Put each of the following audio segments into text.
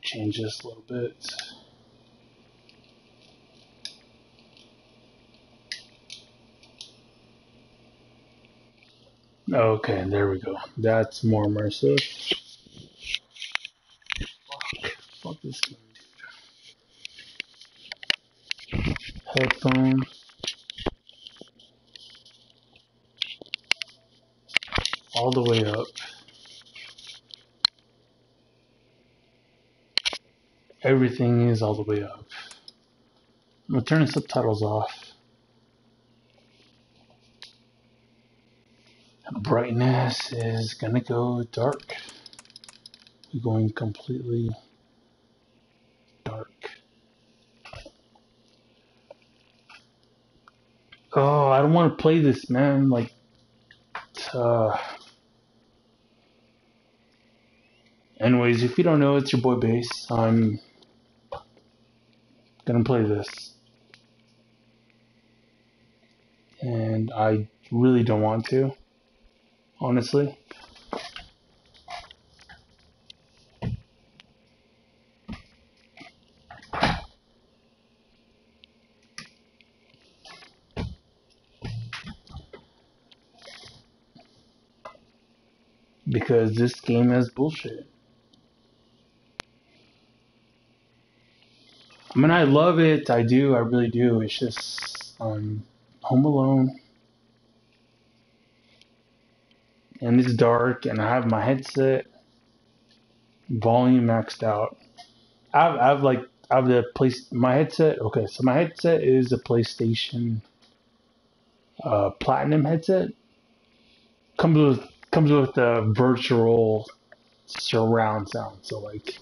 Change this a little bit. Okay, there we go. That's more immersive. Fuck, fuck this game, dude. Headphone. All the way up. Everything is all the way up. I'm gonna turn the subtitles off. Brightness is gonna go dark. We're going completely dark. Oh, I don't want to play this, man. Like, uh. Anyways, if you don't know, it's your boy Bace. I'm gonna play this. And I really don't want to, honestly. Because this game is bullshit. I mean, I love it. I do. I really do. It's just um, Home Alone, and it's dark, and I have my headset volume maxed out. I've, I've like I have the place my headset. Okay, so my headset is a PlayStation uh, Platinum headset. Comes with comes with a virtual surround sound, so like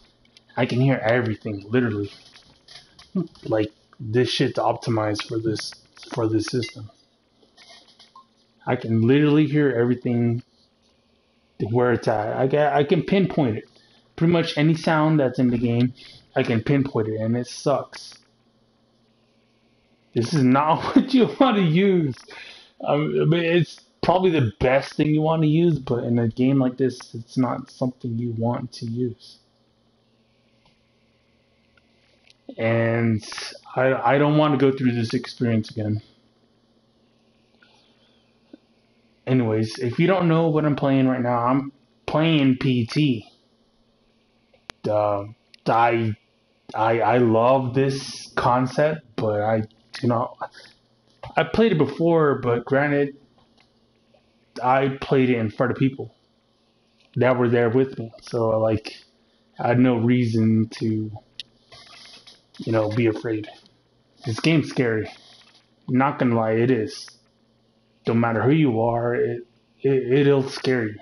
I can hear everything literally like this shit's optimized for this for this system. I can literally hear everything where it's at. I can, I can pinpoint it. Pretty much any sound that's in the game, I can pinpoint it, and it sucks. This is not what you want to use. Um, I mean, it's probably the best thing you want to use, but in a game like this, it's not something you want to use. And I, I don't want to go through this experience again. Anyways, if you don't know what I'm playing right now, I'm playing PT. Uh, I, I, I love this concept, but I do not. I played it before, but granted, I played it in front of people that were there with me, so like, I had no reason to you know, be afraid. This game's scary. Not gonna lie, it is. Don't matter who you are, it, it it'll scare you.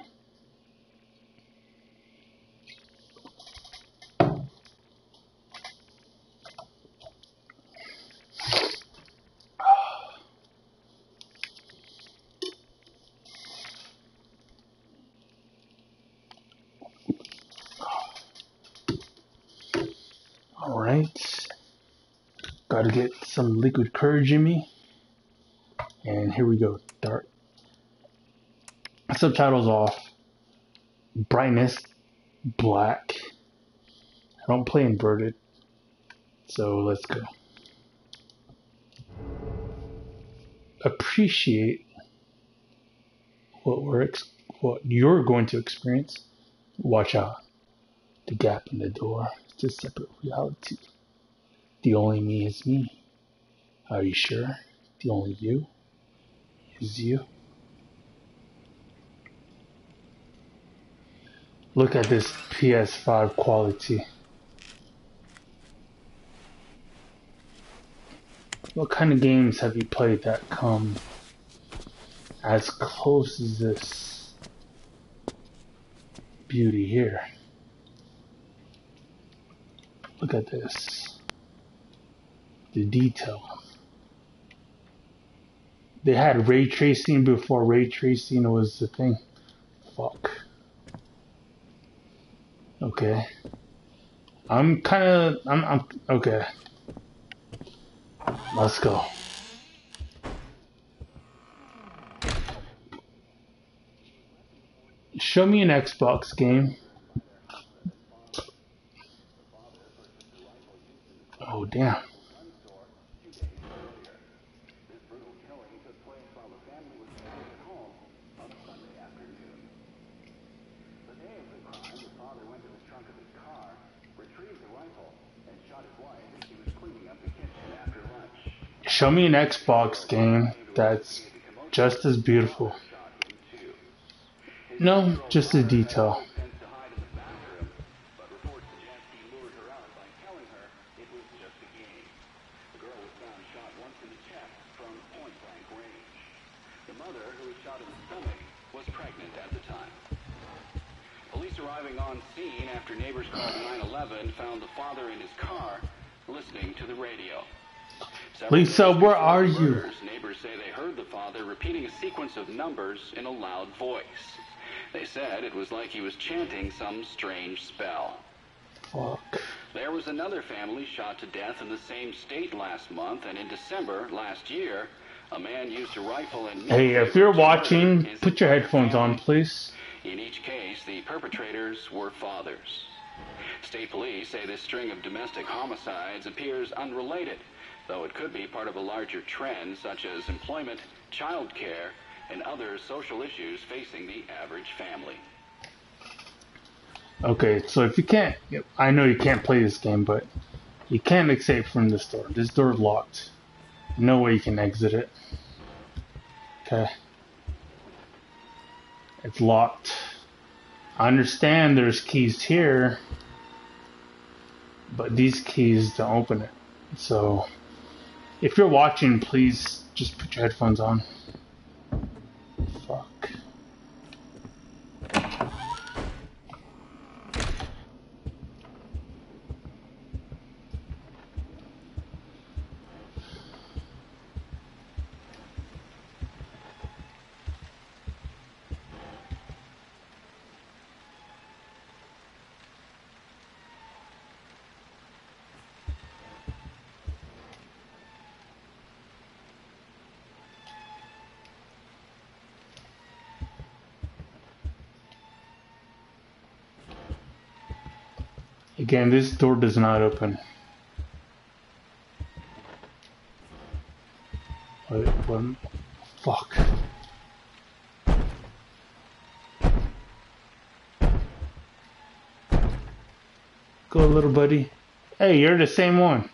All right. Got to get some liquid courage in me. And here we go. Dark. Subtitles off. Brightness black. I don't play inverted. So let's go. Appreciate what we're what you're going to experience. Watch out. The gap in the door. A separate reality. The only me is me. Are you sure? The only you is you. Look at this PS5 quality. What kind of games have you played that come as close as this beauty here? Look at this the detail. They had ray tracing before ray tracing was the thing. Fuck. Okay. I'm kind of I'm I'm okay. Let's go. Show me an Xbox game. Oh, damn. Show me an Xbox game that's just as beautiful. No, just a detail. Minutes where are you? Neighbors say they heard the father repeating a sequence of numbers in a loud voice. They said it was like he was chanting some strange spell. Fuck. There was another family shot to death in the same state last month, and in December last year, a man used a rifle and Hey, if you're watching, put your headphones on, please. In each case, the perpetrators were fathers. State police say this string of domestic homicides appears unrelated, though it could be part of a larger trend such as employment, child care, and other social issues facing the average family. Okay, so if you can't, I know you can't play this game, but you can't escape from this door. This door is locked. No way you can exit it. Okay. It's locked. I understand there's keys here, but these keys don't open it. So, if you're watching, please just put your headphones on. Fuck. Again, this door does not open. What? Fuck. Go, little buddy. Hey, you're the same one.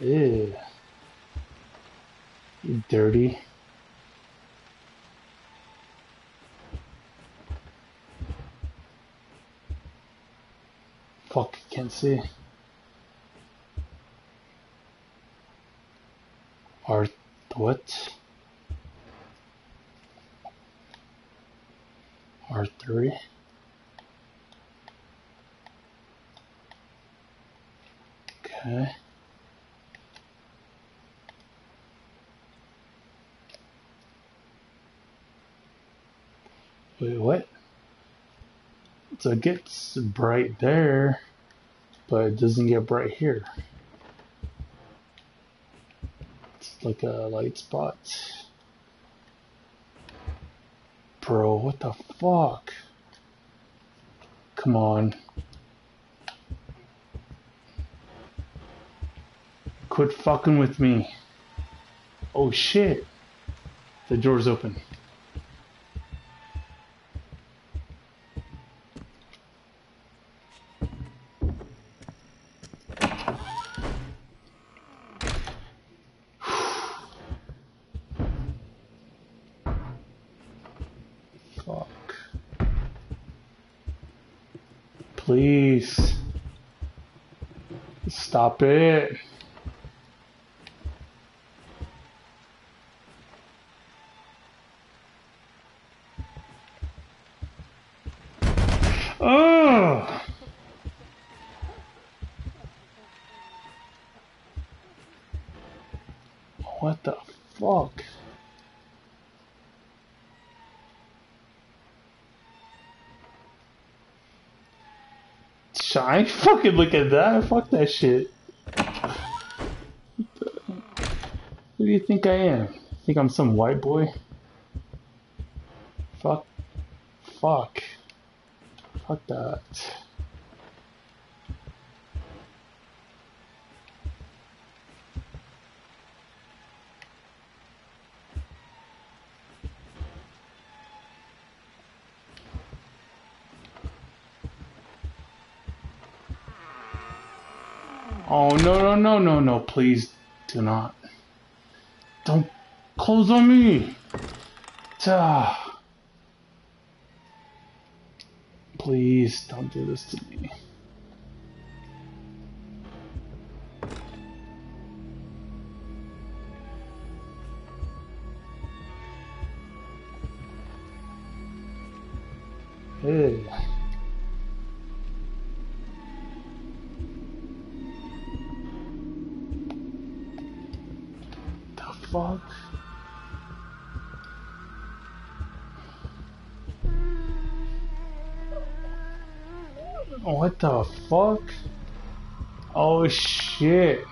Ew. You dirty. Fuck, can't see. R what? R three. Okay. Wait, what? So it gets bright there, but it doesn't get bright here. It's like a light spot. Bro, what the fuck? Come on. Quit fucking with me. Oh shit. The door's open. Stop. Oh! Ah. What the fuck? Shy? Fucking look at that. Fuck that shit. Do you think I am? Think I'm some white boy? Fuck. Fuck. Fuck that. Oh, no, no, no, no, no, please do not. Close on me. Ah. Please don't do this to me. What the fuck? Oh shit.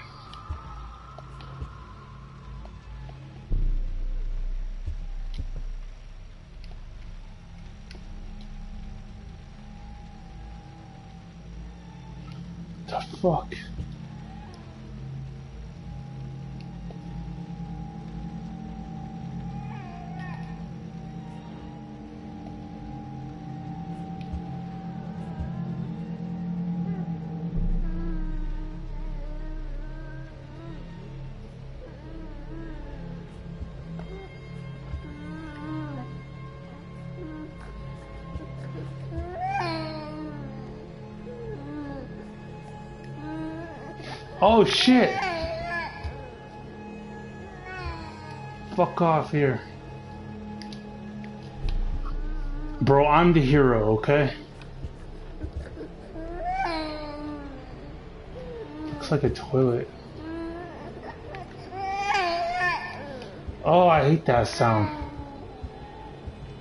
Shit! Fuck off here. Bro, I'm the hero, okay? Looks like a toilet. Oh, I hate that sound.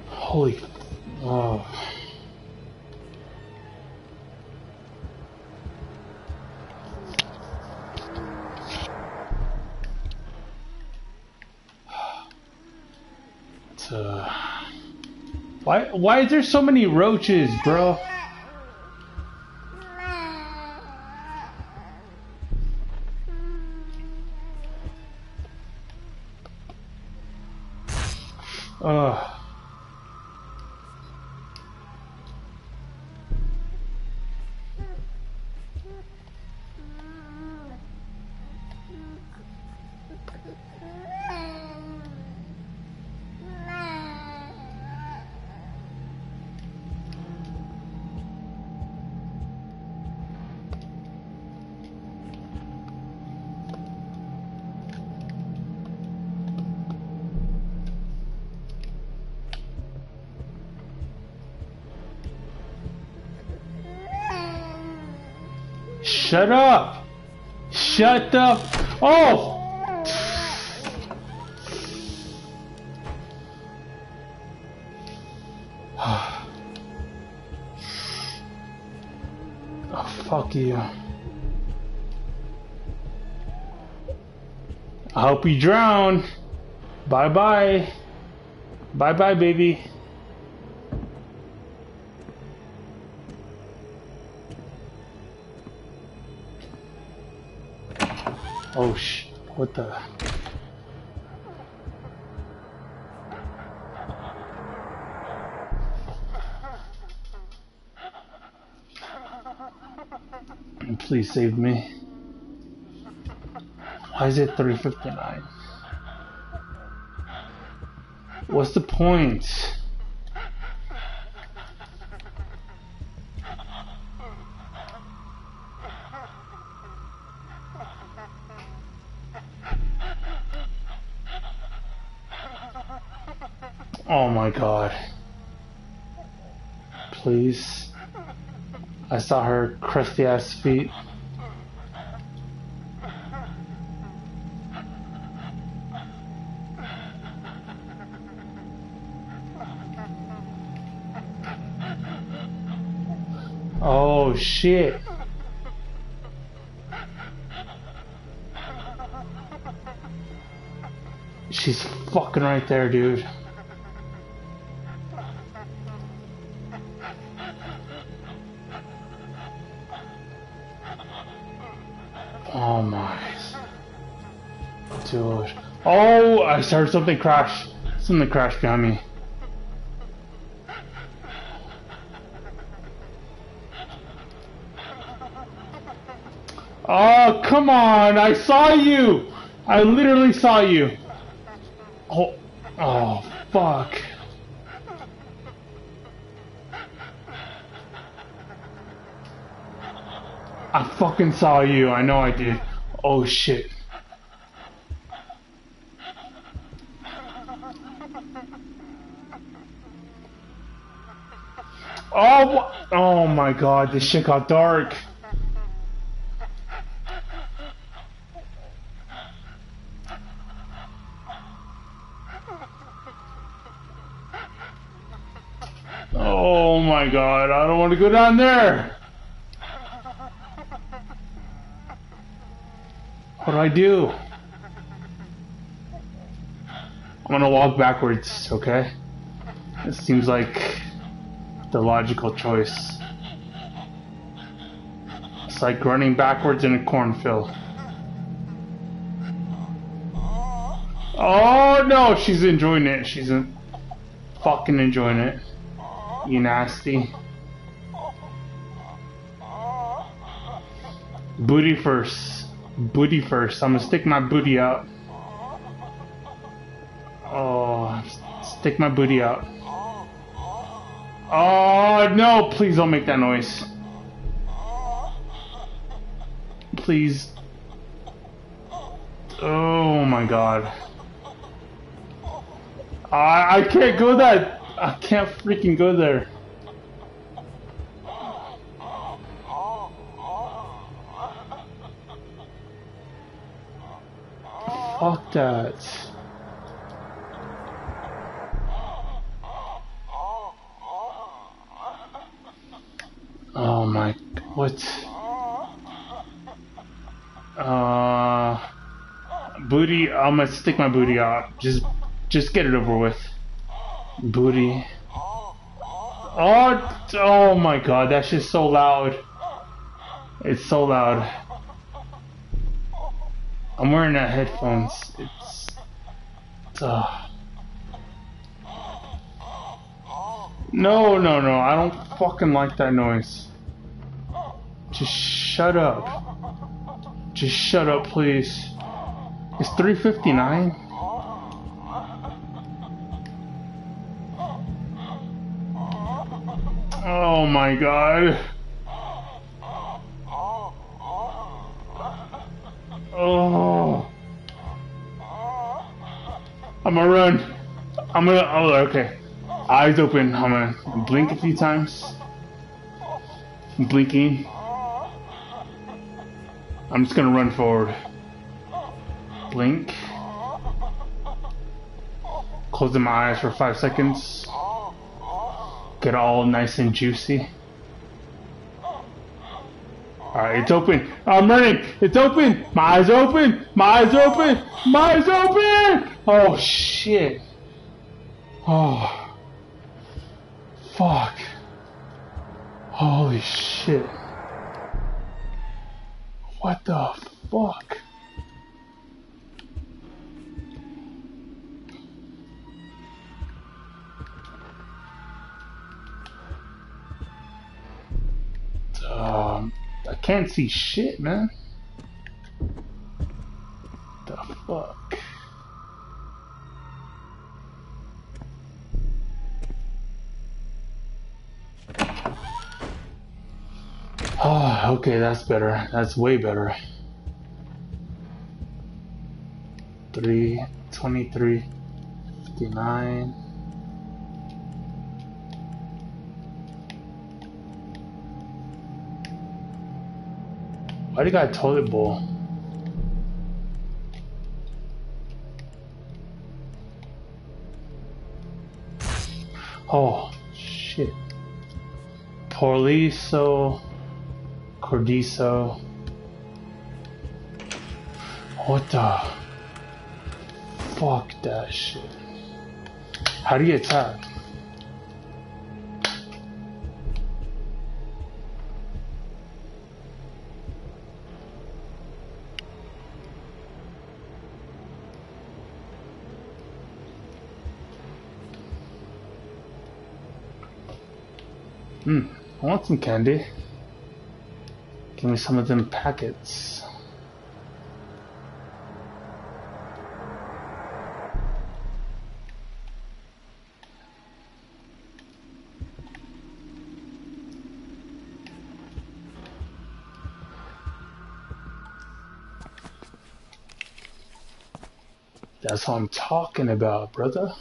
Holy. Why is there so many roaches, bro? Shut up! Shut up! Oh! Oh, fuck you. I hope you drown. Bye bye. Bye bye, baby. What the? Please save me. Why is it 359? What's the point? Oh my god. Please. I saw her crusty ass feet. Oh shit. She's fucking right there, dude. Oh, just heard something crash. Something crashed behind me. Oh, come on! I saw you! I literally saw you! Oh, oh, fuck. I fucking saw you. I know I did. Oh shit. Oh, oh my god, this shit got dark. Oh my god, I don't want to go down there. What do I do? I'm gonna walk backwards, okay? It seems like the logical choice. It's like running backwards in a cornfield. Oh no, she's enjoying it. She's in, fucking enjoying it. You nasty. Booty first. Booty first. I'm gonna stick my booty out. Oh, stick my booty out. Oh, no, please don't make that noise. Please. Oh my god. I, I can't go that. I can't freaking go there. Fuck that. Oh my, what? Uh, booty, I'm gonna stick my booty out. Just, just get it over with. Booty. Oh, oh my god, that's just so loud. It's so loud. I'm wearing that headphones. It's, it's uh. No, no, no, I don't fucking like that noise. Just shut up. Just shut up, please. It's 359? Oh my god. Oh. I'm gonna run. I'm gonna, oh, okay. Eyes open. I'm gonna blink a few times. Blinking. I'm just gonna run forward. Blink. Closing my eyes for five seconds. Get all nice and juicy. Alright, it's open. I'm running. It's open. My eyes open. My eyes open. My eyes open. Oh shit. Oh. Fuck. Holy shit. What the fuck? Um, I can't see shit, man. The fuck? Oh, okay, that's better. That's way better. 3, 23, 59. You got a toilet bowl? Oh, shit. Poliso. Cordiso. What the? Fuck that shit. How do you attack? Hmm, I want some candy. Give me some of them packets. That's what I'm talking about, brother.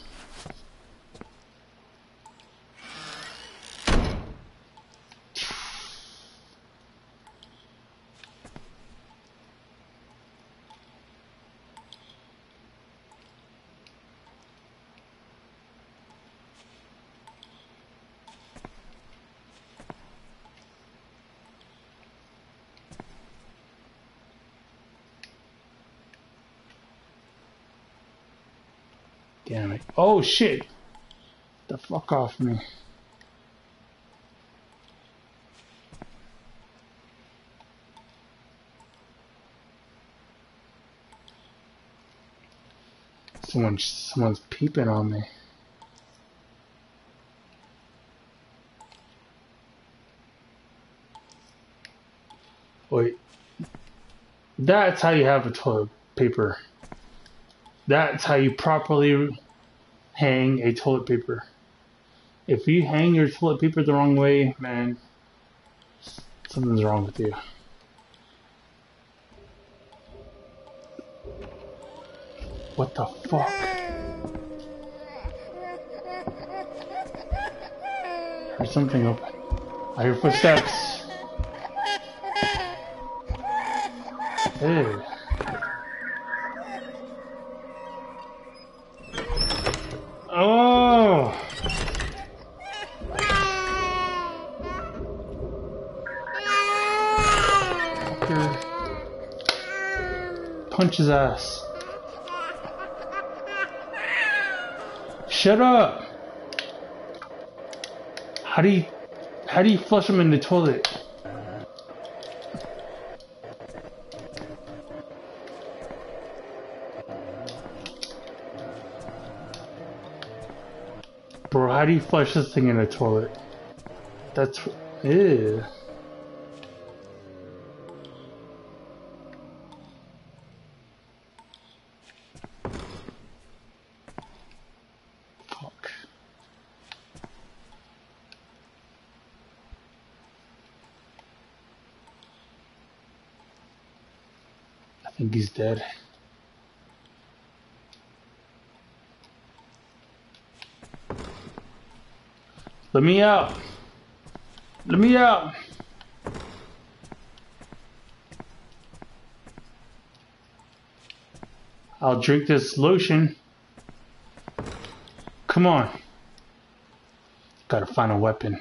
Damn it. Oh shit! The fuck off me. Someone, someone's peeping on me. Wait. That's how you have a toilet paper. That's how you properly hang a toilet paper. If you hang your toilet paper the wrong way, man, something's wrong with you. What the fuck? There's something open. I hear footsteps. Ew. Punch his ass. Shut up! How do you how do you flush him in the toilet? Bro, how do you flush this thing in the toilet? That's ew. Fuck. I think he's dead. Let me out. Let me out. I'll drink this lotion. Come on. Gotta find a weapon.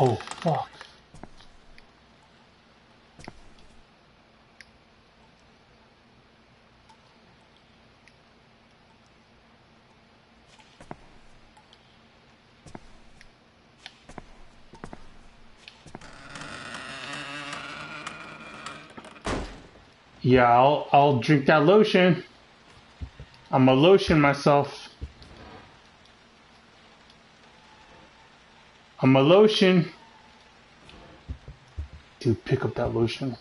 Oh, fuck. Yeah, I'll I'll drink that lotion. I'm a lotion myself. I'm a lotion. Dude, pick up that lotion.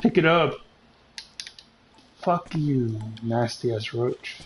Pick it up. Fuck you, nasty ass roach.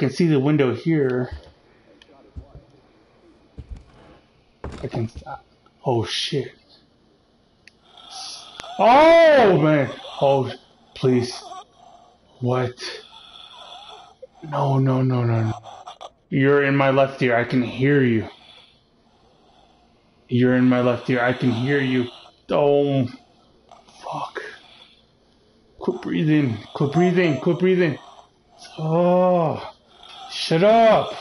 Can see the window here. I can. Stop. Oh shit. Oh man. Oh Please. What? No, no, no, no, no. You're in my left ear. I can hear you. You're in my left ear. I can hear you. Oh, fuck. Quit breathing. Quit breathing. Quit breathing. Oh, shut up.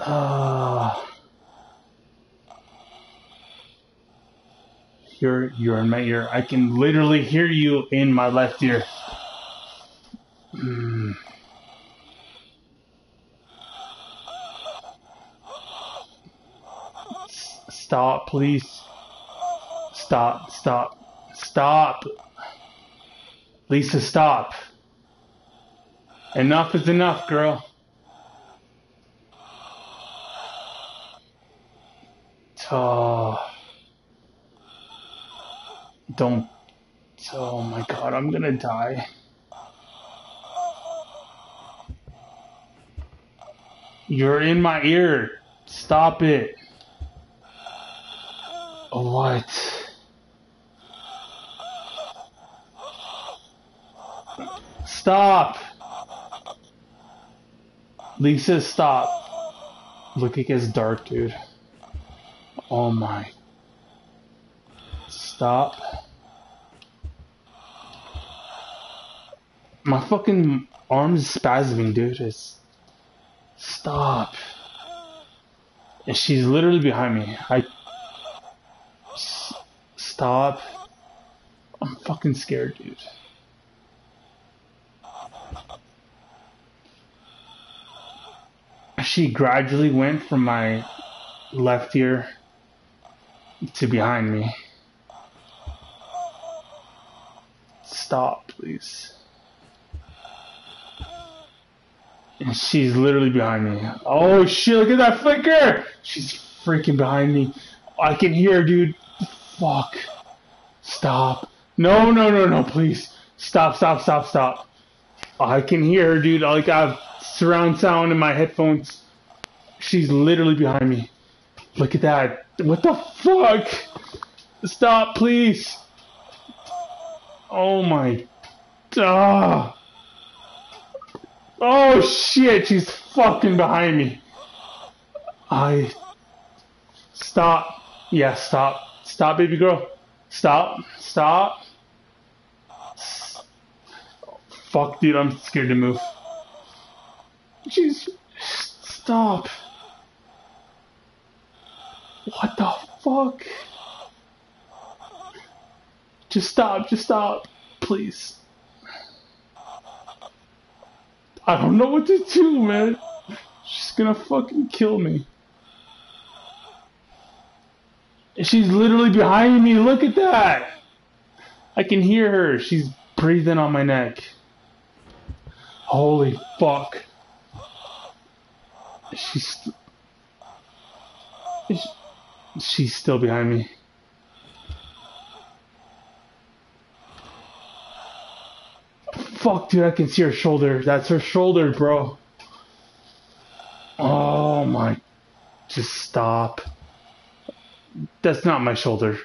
Ah. You're you're in my ear. I can literally hear you in my left ear. Mm. Stop, please. Stop, stop, stop. Lisa, stop. Enough is enough, girl. Oh. Don't. Oh my god, I'm gonna die. You're in my ear. Stop it. What? Stop. Lisa, stop. Look, it gets dark, dude. Oh my. Stop. My fucking arm's spasming, dude. It's. Stop. And she's literally behind me. I. S- Stop. I'm fucking scared, dude. She gradually went from my left ear to behind me. Stop, please. And she's literally behind me. Oh shit, look at that flicker! She's freaking behind me. I can hear her, dude. Fuck. Stop. No, no, no, no, please. Stop, stop, stop, stop. I can hear her, dude. Like I have surround sound in my headphones. She's literally behind me. Look at that. What the fuck? Stop, please. Oh my. Ah. Oh shit, she's fucking behind me. I. Stop. Yeah, stop. Stop, baby girl. Stop. Stop. Fuck, dude, I'm scared to move. Jeez. Stop. What the fuck? Just stop, just stop. Please. I don't know what to do, man. She's gonna fucking kill me. She's literally behind me. Look at that. I can hear her. She's breathing on my neck. Holy fuck. She's. She's still behind me. Fuck, dude, I can see her shoulder. That's her shoulder, bro. Oh my. Just stop. That's not my shoulder.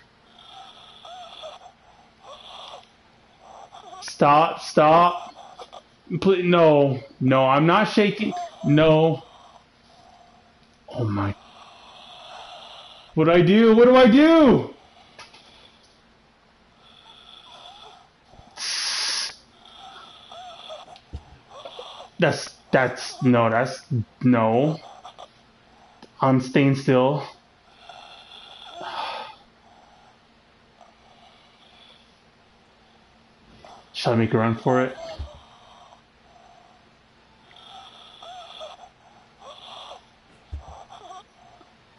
Stop, stop. Please, no, no, I'm not shaking. No. Oh my. What do I do? What do I do? That's that's no, that's no. I'm staying still. Should I make a run for it?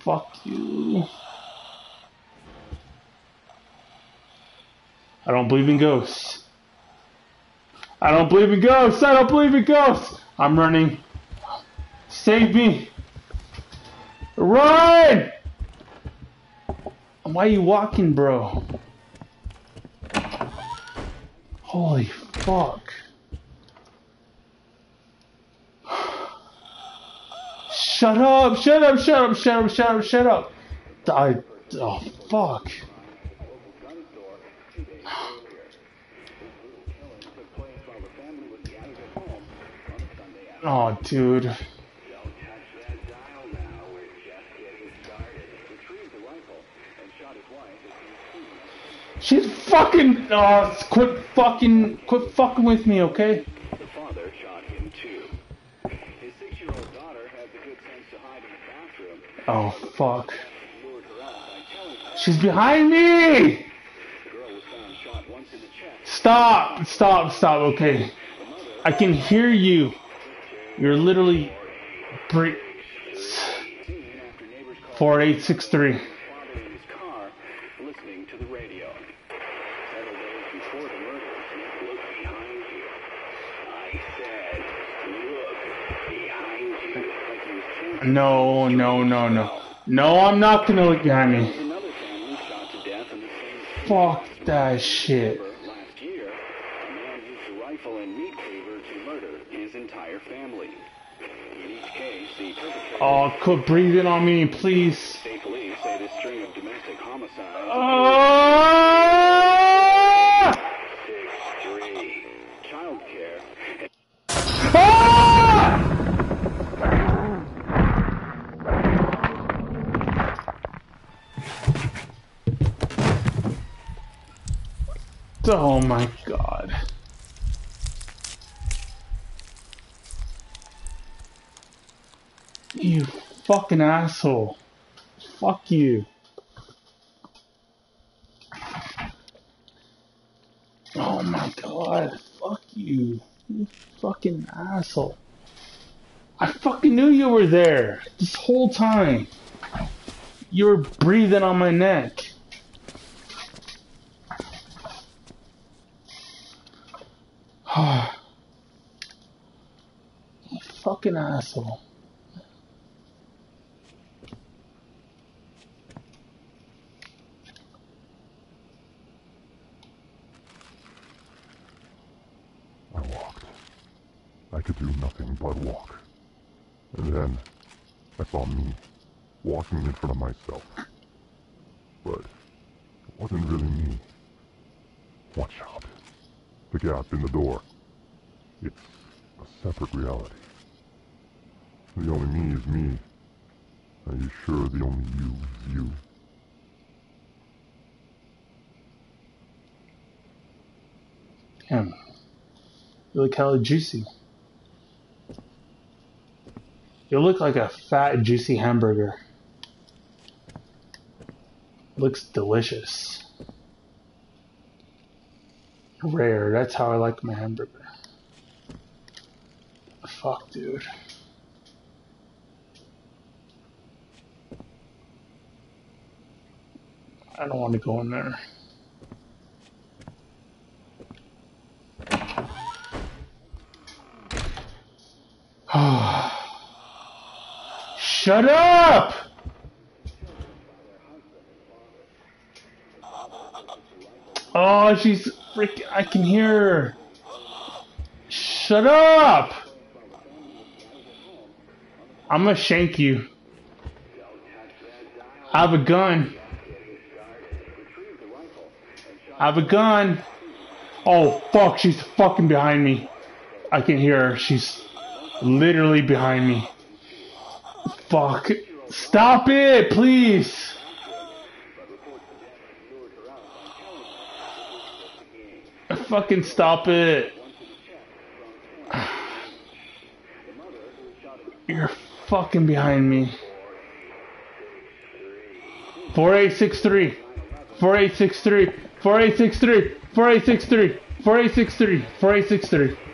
Fuck you. I don't believe in ghosts. I don't believe in ghosts. I don't believe in ghosts. I'm running. Save me. Run! Why are you walking, bro? Holy fuck. Shut up, shut up, shut up, shut up, shut up, shut up. I, oh fuck. Oh, dude. Don't touch that dial now. We're just getting started. Retrieved the rifle and shot his wife as Oh, he was She's fucking. Oh, quit fucking. Quit fucking with me, okay? The father shot him too. His six-year-old daughter had the good sense to hide in the bathroom. Oh, fuck. Lured her out by telling her She's behind me! the girl was found shot once in the chest. Stop! Stop, stop, okay. I can hear you. You're literally. Bre- Soon after neighbors called 4863. the father in his car, listening to the radio. Several days before the murders, look behind you. I said, look behind you. Like he was chanting. No, no, no, no. No, I'm not gonna look behind me. Fuck that shit. Uh, oh, quit breathing on me, please. Fucking asshole. Fuck you. Oh my god. Fuck you. You fucking asshole. I fucking knew you were there this whole time. You were breathing on my neck. fucking asshole. I walked. I could do nothing but walk. And then I saw me walking in front of myself. But it wasn't really me. Watch out. The gap in the door. It's a separate reality. The only me is me. Are you sure the only you is you? Damn. You look hella juicy. You look like a fat, juicy hamburger. Looks delicious. Rare. That's how I like my hamburger. Fuck, dude. I don't want to go in there. Shut up! Oh, she's freaking. I can hear her. Shut up! I'm gonna shank you. I have a gun. I have a gun. Oh, fuck, she's fucking behind me. I can hear her. She's literally behind me. Fuck. Stop it, please. Fucking stop it. You're fucking behind me. 4863. 4863. 4863. 4863. 4863. 4863.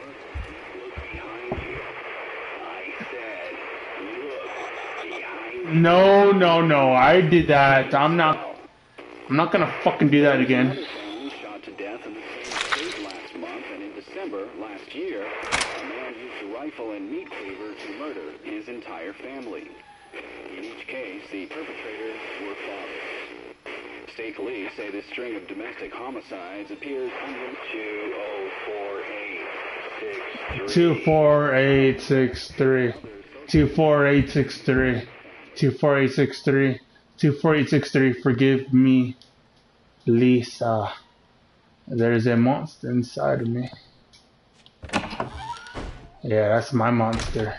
No, no, no. I did that. I'm not. I'm not gonna fucking do that again. shot to death in the same state last month, and in December last year, a man used a rifle and meat cleaver to murder his entire family. In each case, the perpetrators were fathers. State police say this string of domestic homicides appears under 20486 Two four eight six three. Two four eight six three. Two four eight six three. Two four eight six three. Forgive me, Lisa. There's a monster inside of me. Yeah, that's my monster.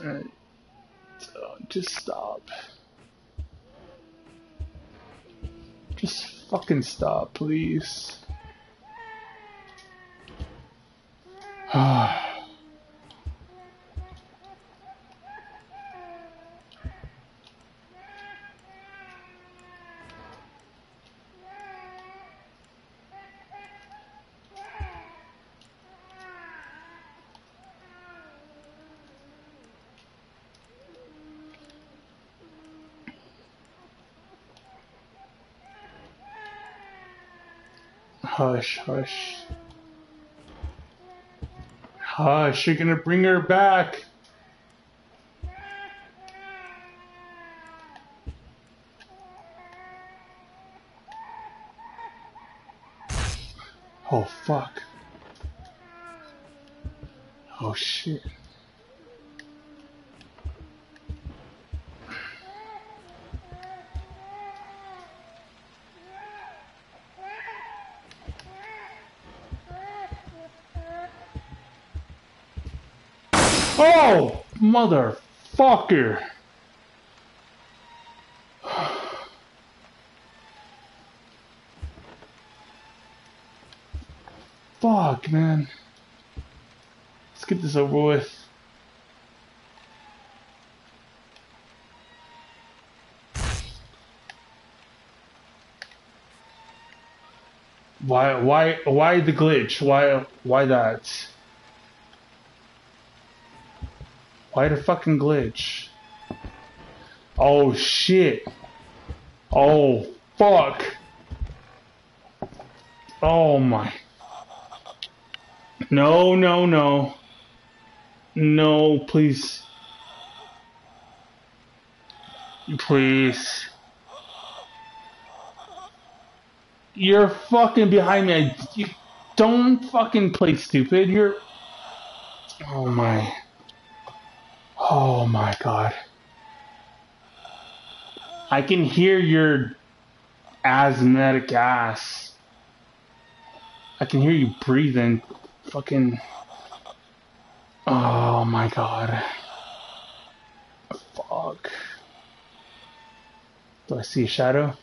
Alright. So, just stop. Just fucking stop, please. Hush, hush. Hush, you're gonna bring her back. Oh, fuck. Oh, shit. Oh, motherfucker. Fuck, man. Let's get this over with. Why, why, why the glitch? Why, why that? Why the fucking glitch? Oh shit. Oh fuck. Oh my. No, no, no. No, please. Please. You're fucking behind me. You don't fucking play stupid. You're. Oh my. Oh my god. I can hear your asthmatic ass. I can hear you breathing. Fucking. Oh my god. Fuck. Do I see a shadow?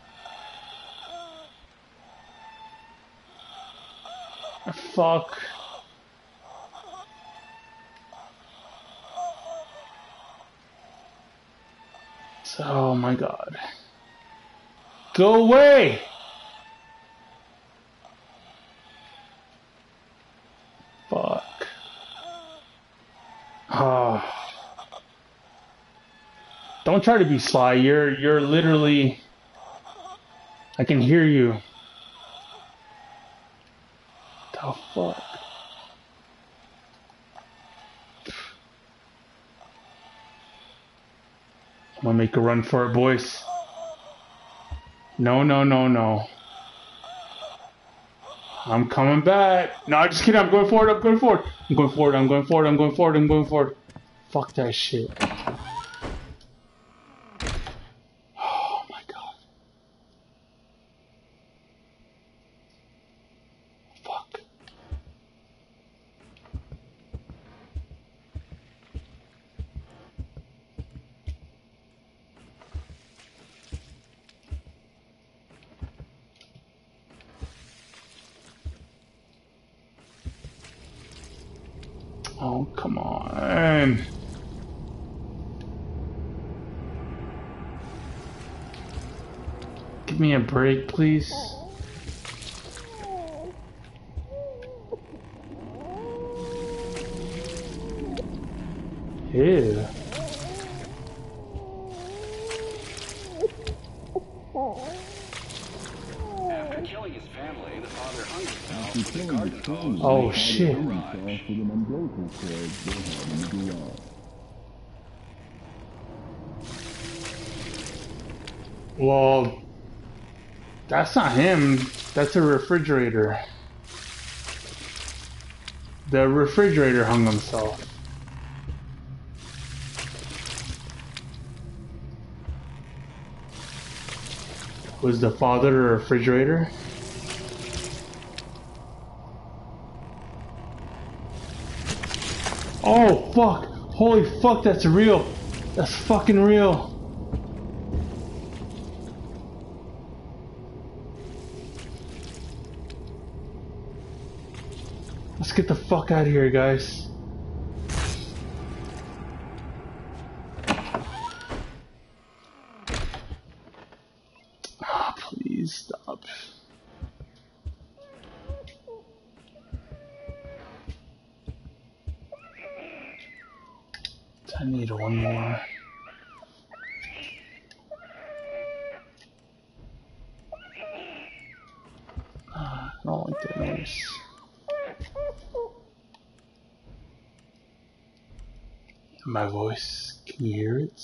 Fuck. Oh my god. Go away! Fuck. Oh. Don't try to be sly. You're you're literally I can hear you. The fuck? I'm gonna make a run for it, boys. No, no, no, no. I'm coming back. No, I'm just kidding. I'm going forward. I'm going forward. I'm going forward. I'm going forward. I'm going forward. I'm going forward. Fuck that shit. Oh my god. Fuck. Oh, come on. Give me a break, please. Ew. After killing his family, the father hung himself with a please? hose Oh, shit. Well, that's not him. That's a refrigerator. The refrigerator hung himself. Was the father a refrigerator? Oh fuck! Holy fuck, that's real! That's fucking real! Let's get the fuck out of here, guys. My voice, can you hear it?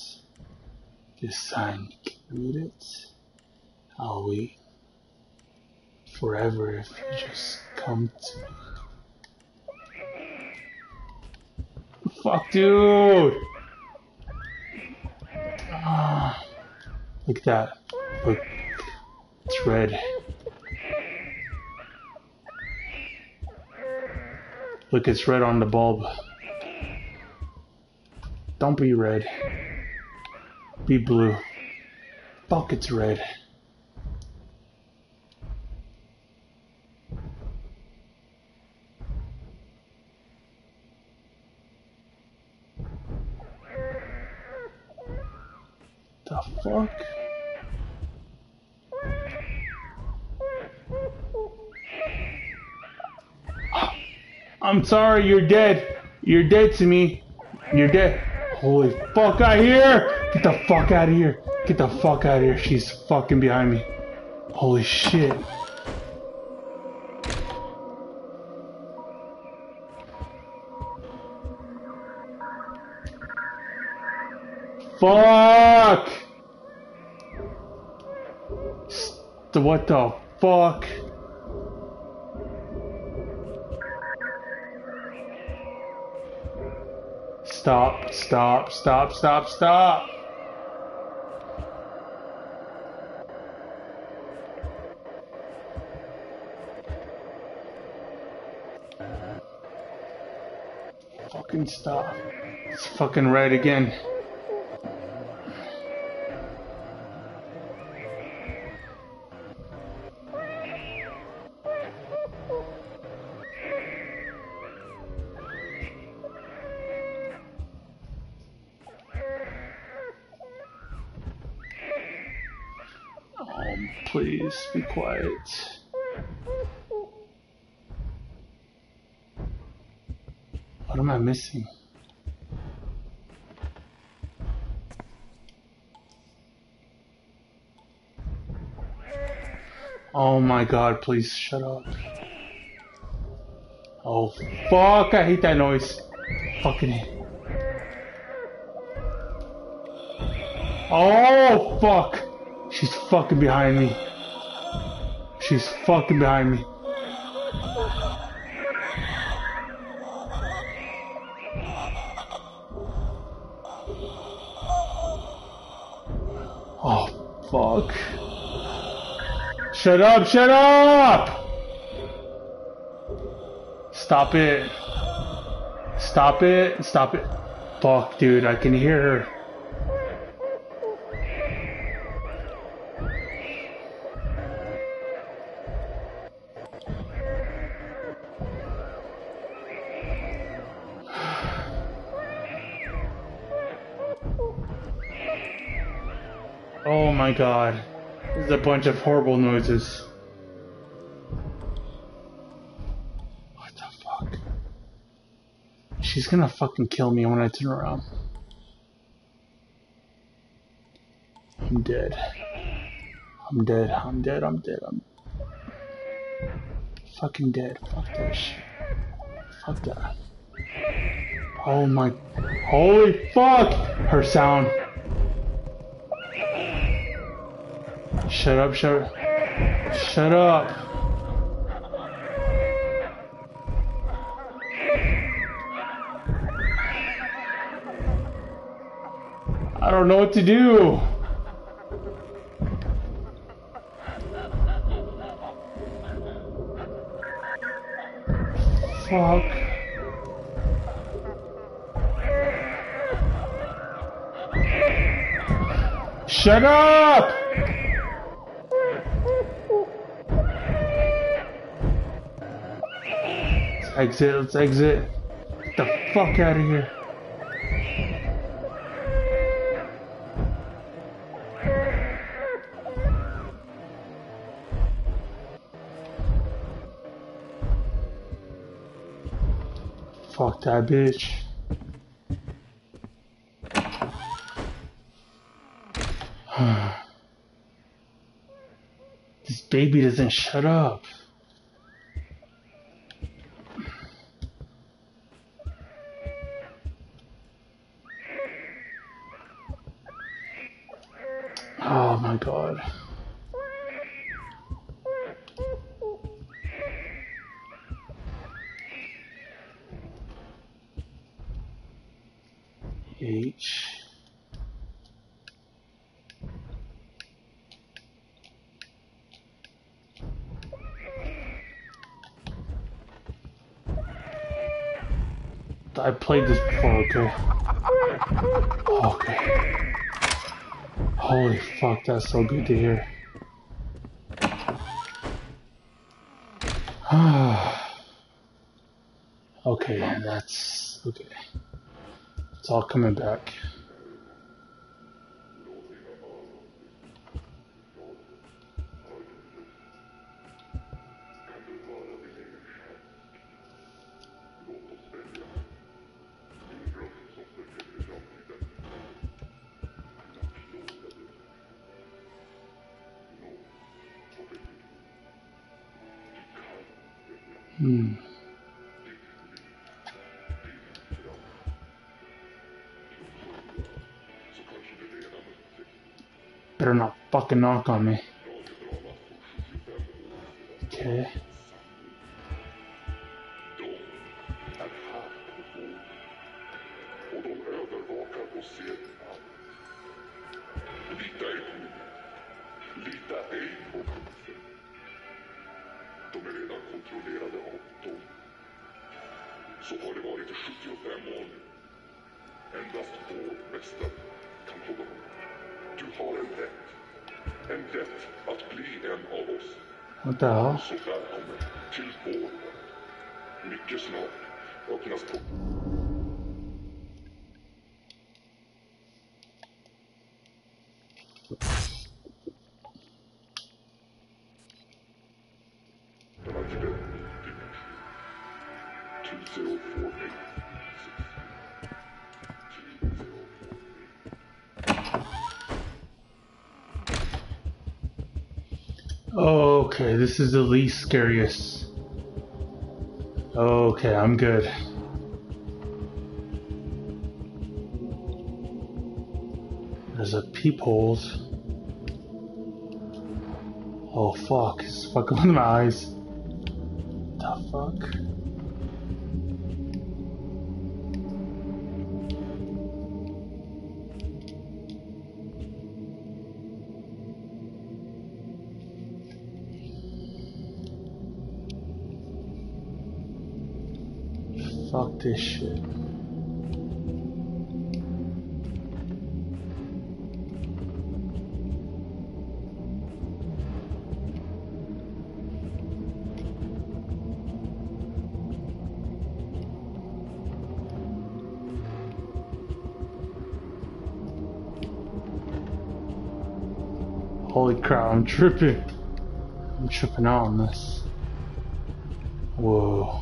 This sign, can you read it? I'll wait forever if you just come to me. Fuck, dude! Ah, look at that. Look, it's red. Look, it's red on the bulb. Don't be red. Be blue. Fuck, it's red. The fuck? I'm sorry, you're dead. You're dead to me. You're dead. Holy fuck, I here! Get the fuck out of here. Get the fuck out of here. She's fucking behind me. Holy shit. Fuck! St- What the fuck? Stop, stop, stop, stop, stop. Uh, fucking stop. It's fucking red again. God, please shut up. Oh fuck, I hate that noise. Fucking hate. Oh fuck! She's fucking behind me. She's fucking behind me. Shut up, shut up! Stop it. Stop it, stop it. Fuck, dude, I can hear her. Oh my god. Is a bunch of horrible noises. What the fuck? She's gonna fucking kill me when I turn around. I'm dead. I'm dead. I'm dead. I'm dead. I'm fucking dead. Fuck that shit. Fuck that. Oh my. Holy fuck! Her sound. Shut up, shut up. Shut up. I don't know what to do. Fuck. Shut up! Exit, let's exit. Get the fuck out of here. Fuck that bitch. this baby doesn't shut up. Oh my god. H. I played this before, okay? Okay. Holy fuck, that's so good to hear. okay, that's okay. It's all coming back. sen alkaa me. Okei. Okay. Endast vår bästa kan hålla honom. Du har en rätt. En rätt att bli en av oss. The hell? Så välkommen till vår. Mycket snart öppnas på this is the least scariest. Okay, I'm good. There's a peepholes. Oh fuck, it's fucking with my eyes. Holy crap, I'm tripping. I'm tripping out on this. Whoa.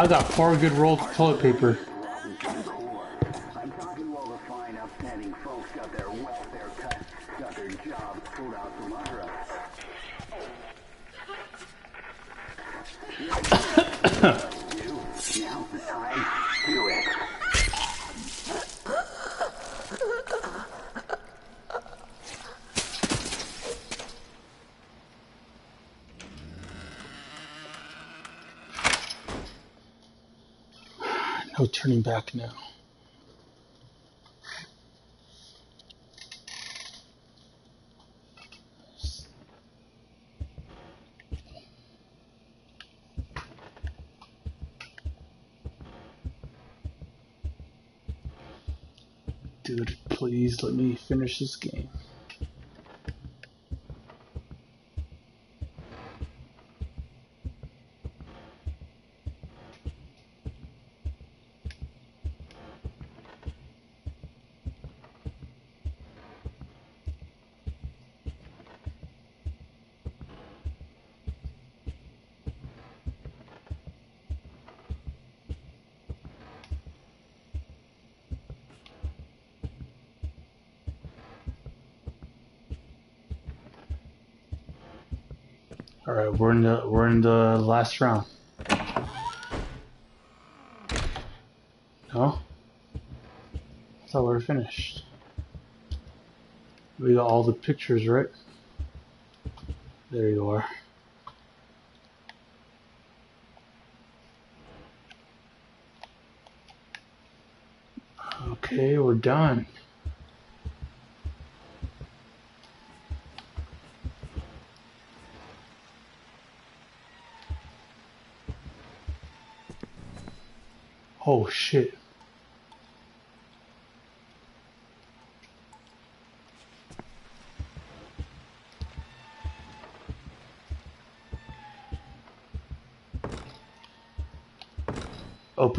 I got four good rolls of toilet paper. Robinson Core. I'm job pulled out from under us. you, now's the time. Do it. No turning now. Dude, please let me finish this game. All right, we're in the we're in the last round. No, I thought we were finished. We got all the pictures right. There you are. Okay, we're done. Oh shit.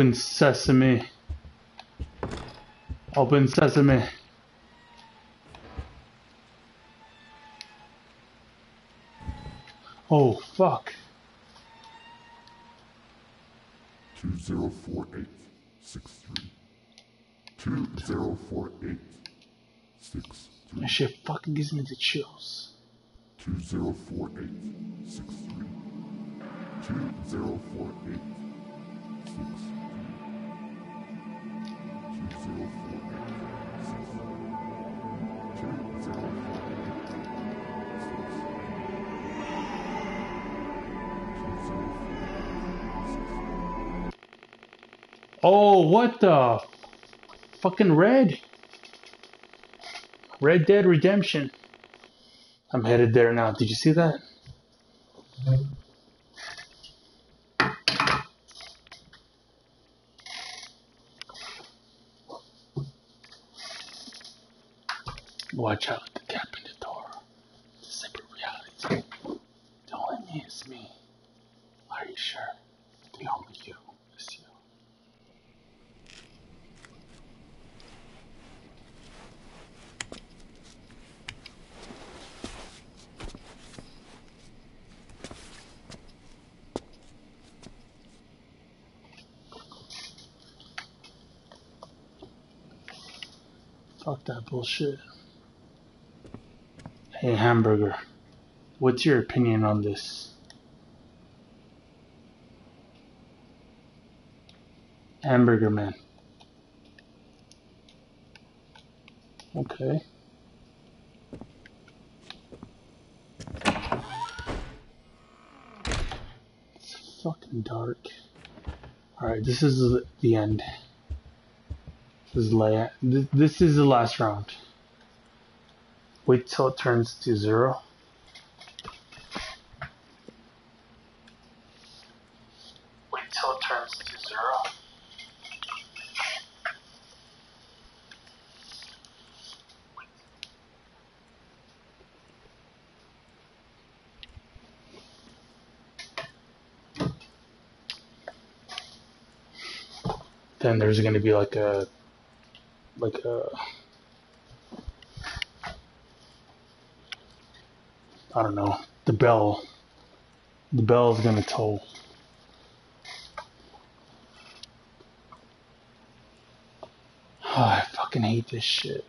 Open sesame. Open sesame. Oh fuck. Two zero four eight six three. Two zero four eight six three. That shit fucking gives me the chills. Two zero four eight six three. Two zero four eight six three. Oh, what the fucking red? Red Dead Redemption. I'm headed there now. Did you see that? Watch out, the gap in the door. It's a separate reality. The only me is me. Are you sure? The only you is you. Fuck that bullshit. Hey, Hamburger. What's your opinion on this? Hamburger Man. Okay. It's fucking dark. Alright, this is the- the end. This is this, this is the last round. Wait till it turns to zero. Wait till it turns to zero. Then there's gonna be like a like a I don't know the bell. The bell is gonna toll. I fucking hate this shit.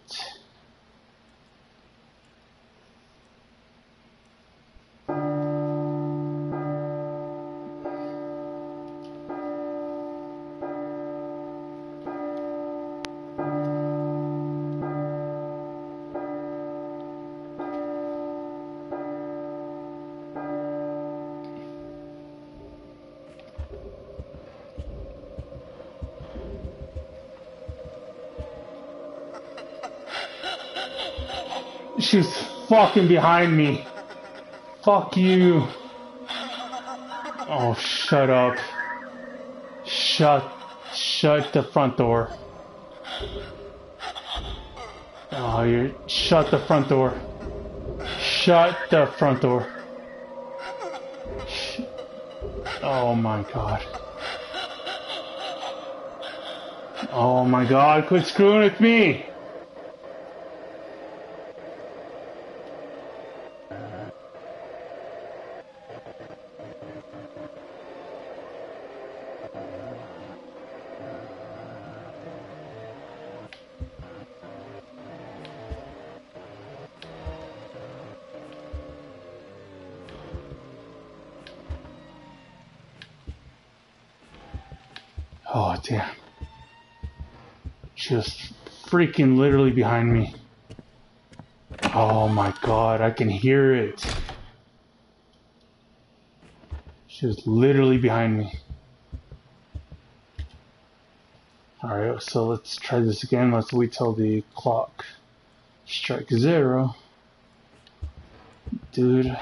Fucking behind me. Fuck you. Oh, shut up. Shut, shut the front door. Oh, you shut the front door. Shut the front door. Sh- Oh my god. Oh my god, quit screwing with me! Freaking literally behind me. Oh my god, I can hear it. She's literally behind me. Alright, so let's try this again. Let's wait till the clock strike zero. Dude.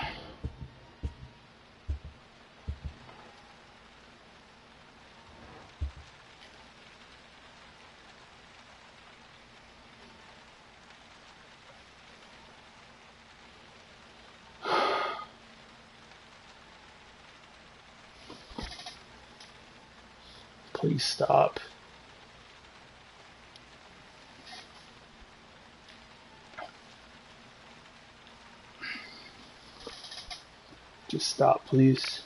Please stop. Just stop, please.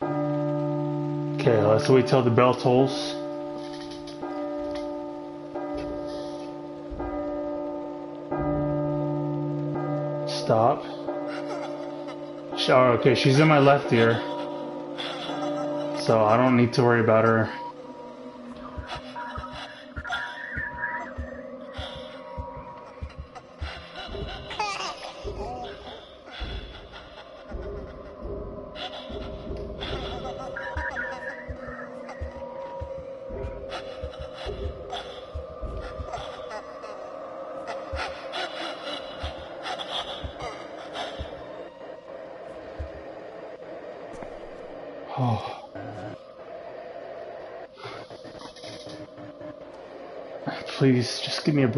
Okay, let's wait till the bell tolls. Stop. Oh, okay, she's in my left ear. So I don't need to worry about her.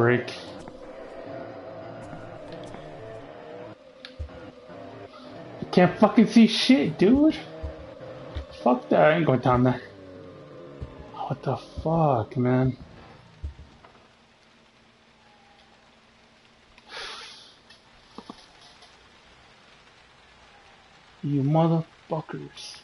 Break. Can't fucking see shit, dude. Fuck that, I ain't going down there. What the fuck, man? You motherfuckers.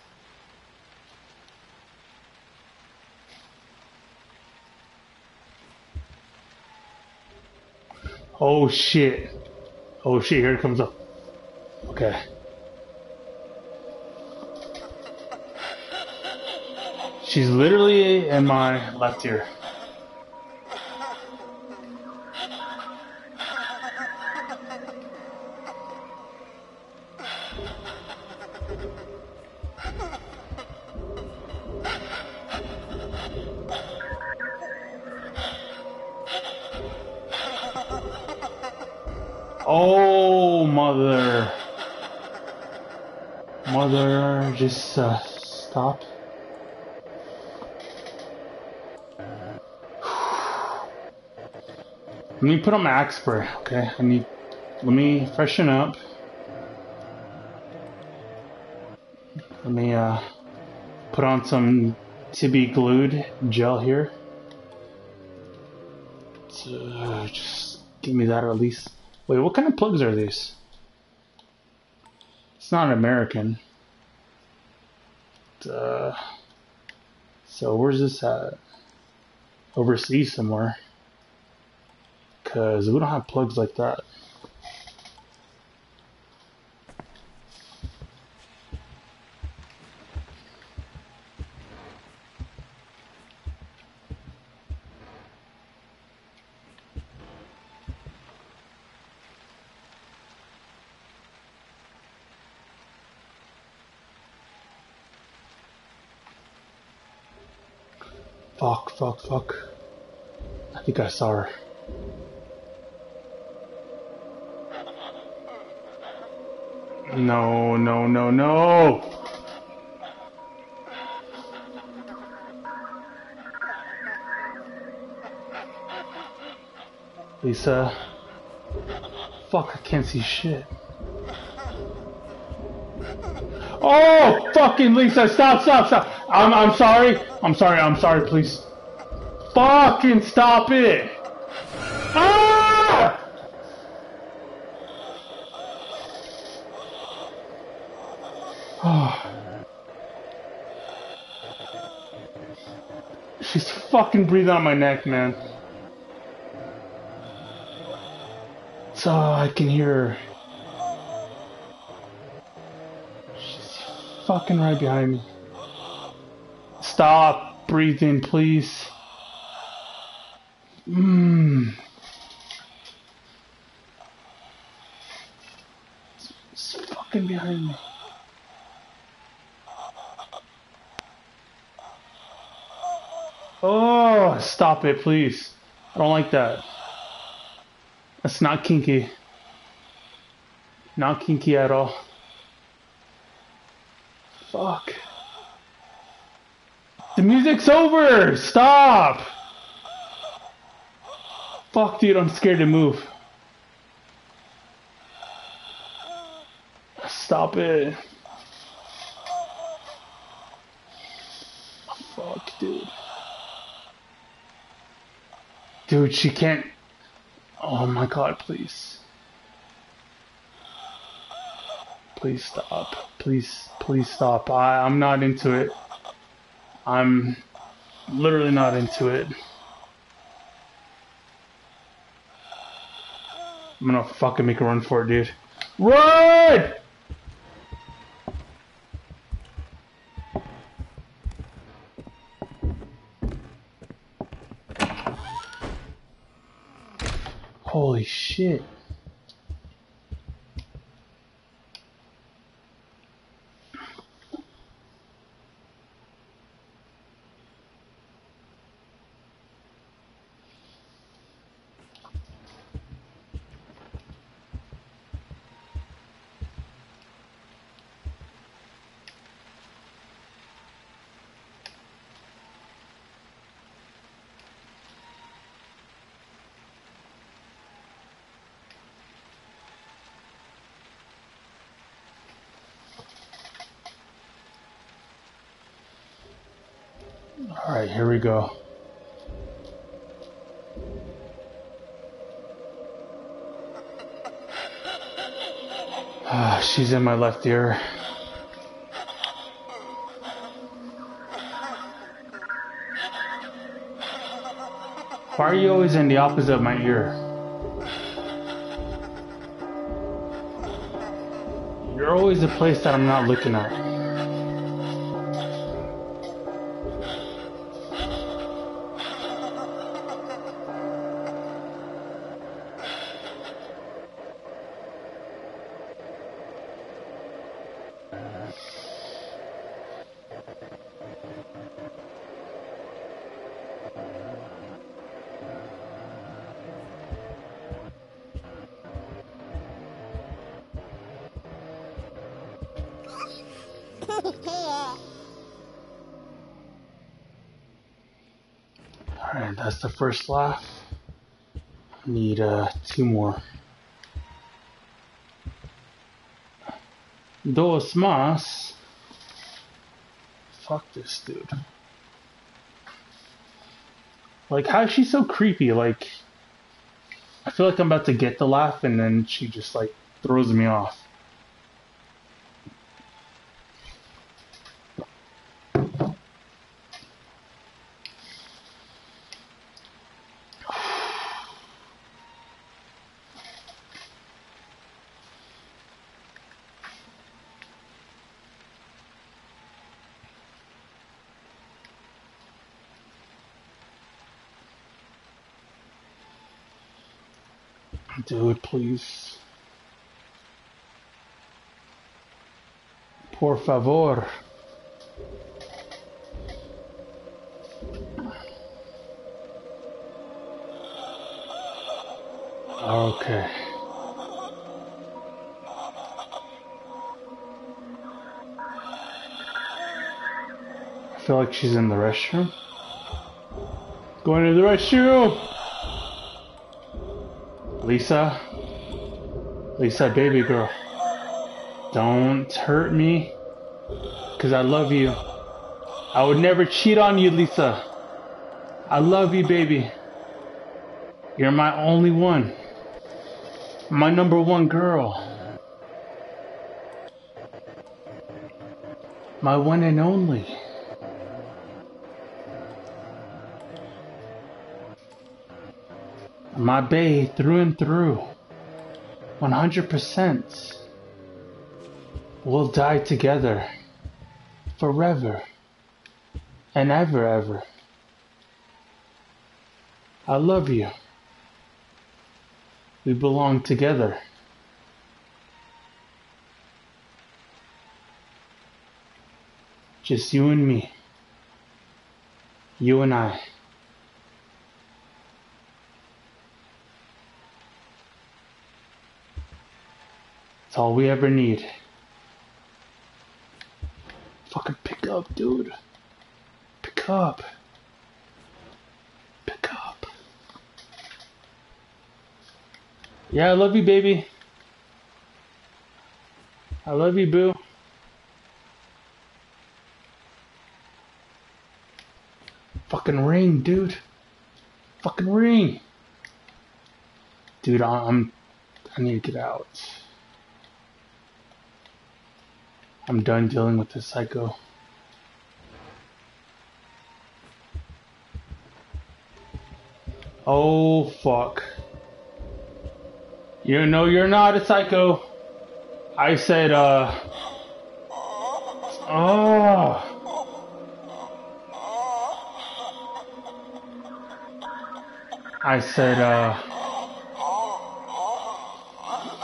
Oh shit. Oh shit, here it comes up. Okay. She's literally in my left ear. Let me put on my axe spray, okay? I need. Let me freshen up. Let me uh, put on some to be glued gel here. So, just give me that at least. Wait, what kind of plugs are these? It's not American. Uh, so where's this at? Overseas somewhere because we don't have plugs like that. Fuck, fuck, fuck. I think I saw her. No, no, no, no! Lisa. Fuck, I can't see shit. Oh, fucking Lisa, stop, stop, stop. I'm, I'm sorry. I'm sorry, I'm sorry, please. Fucking stop it. Ah! She's fucking breathing on my neck, man. So uh, I can hear her. She's fucking right behind me. Stop breathing, please. Mmm. It's fucking behind me. Oh, stop it, please. I don't like that. That's not kinky. Not kinky at all. Fuck. The music's over! Stop! Fuck, dude, I'm scared to move. Stop it. Fuck, dude. Dude, she can't. Oh my god, please. Please stop. Please, please stop. I, I'm not into it. I'm literally not into it. I'm gonna fucking make a run for it, dude. Run! Holy shit. Alright, here we go. Ah, she's in my left ear. Why are you always in the opposite of my ear? You're always the place that I'm not looking at. First laugh. Need uh, two more. Dos más. Fuck this dude. Like, how is she so creepy? Like, I feel like I'm about to get the laugh and then she just, like, throws me off. please. Por favor. Okay. I feel like she's in the restroom. Going to the restroom! Lisa? Lisa, baby girl. Don't hurt me. Cause I love you. I would never cheat on you, Lisa. I love you, baby. You're my only one. My number one girl. My one and only. My bae through and through. 100%. We'll die together. Forever. And ever, ever. I love you. We belong together. Just you and me. You and I. It's all we ever need. Fucking pick up, dude. Pick up. Pick up. Yeah, I love you, baby. I love you, boo. Fucking ring, dude. Fucking ring. Dude, I'm. I need to get out. I'm done dealing with this psycho. Oh, fuck. You know you're not a psycho. I said, uh. Oh. I said, uh.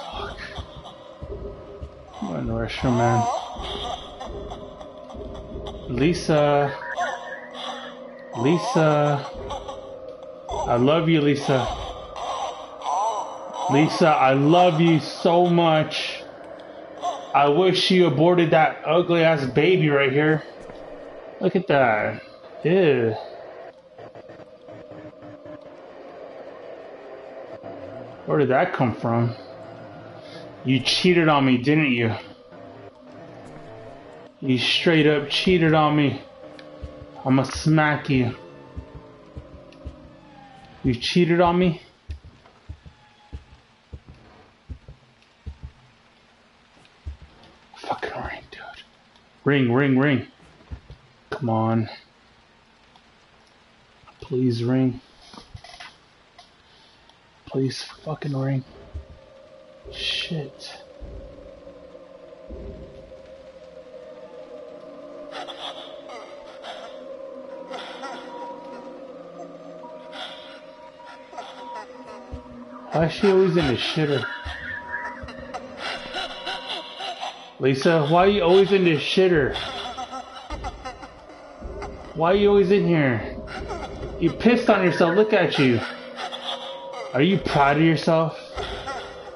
Fuck. I'm going to the restroom, man. Lisa. Lisa. I love you, Lisa. Lisa, I love you so much. I wish you aborted that ugly ass baby right here. Look at that. Ew. Where did that come from? You cheated on me, didn't you? You straight up cheated on me. I'ma smack you. You cheated on me? Fucking ring, dude. Ring, ring, ring. Come on. Please ring. Please fucking ring. Shit. Why is she always in the shitter? Lisa, why are you always in the shitter? Why are you always in here? You pissed on yourself, look at you. Are you proud of yourself?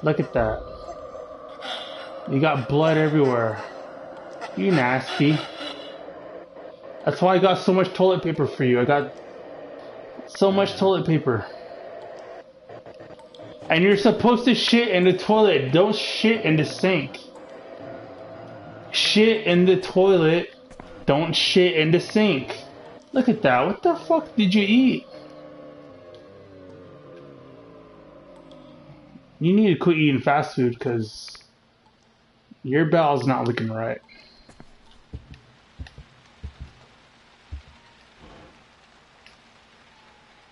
Look at that. You got blood everywhere. You nasty. That's why I got so much toilet paper for you. I got so much toilet paper. And you're supposed to shit in the toilet. Don't shit in the sink. Shit in the toilet. Don't shit in the sink. Look at that. What the fuck did you eat? You need to quit eating fast food because your bowel's not looking right.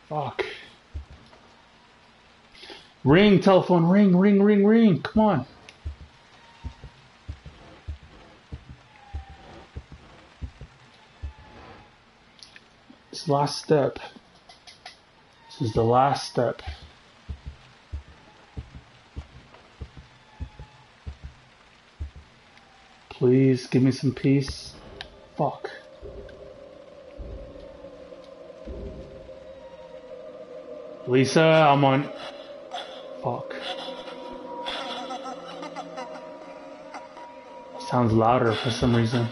Fuck. Ring, telephone, ring, ring, ring, ring. Come on. This last step. This is the last step. Please give me some peace. Fuck. Lisa, I'm on fuck? Sounds louder for some reason.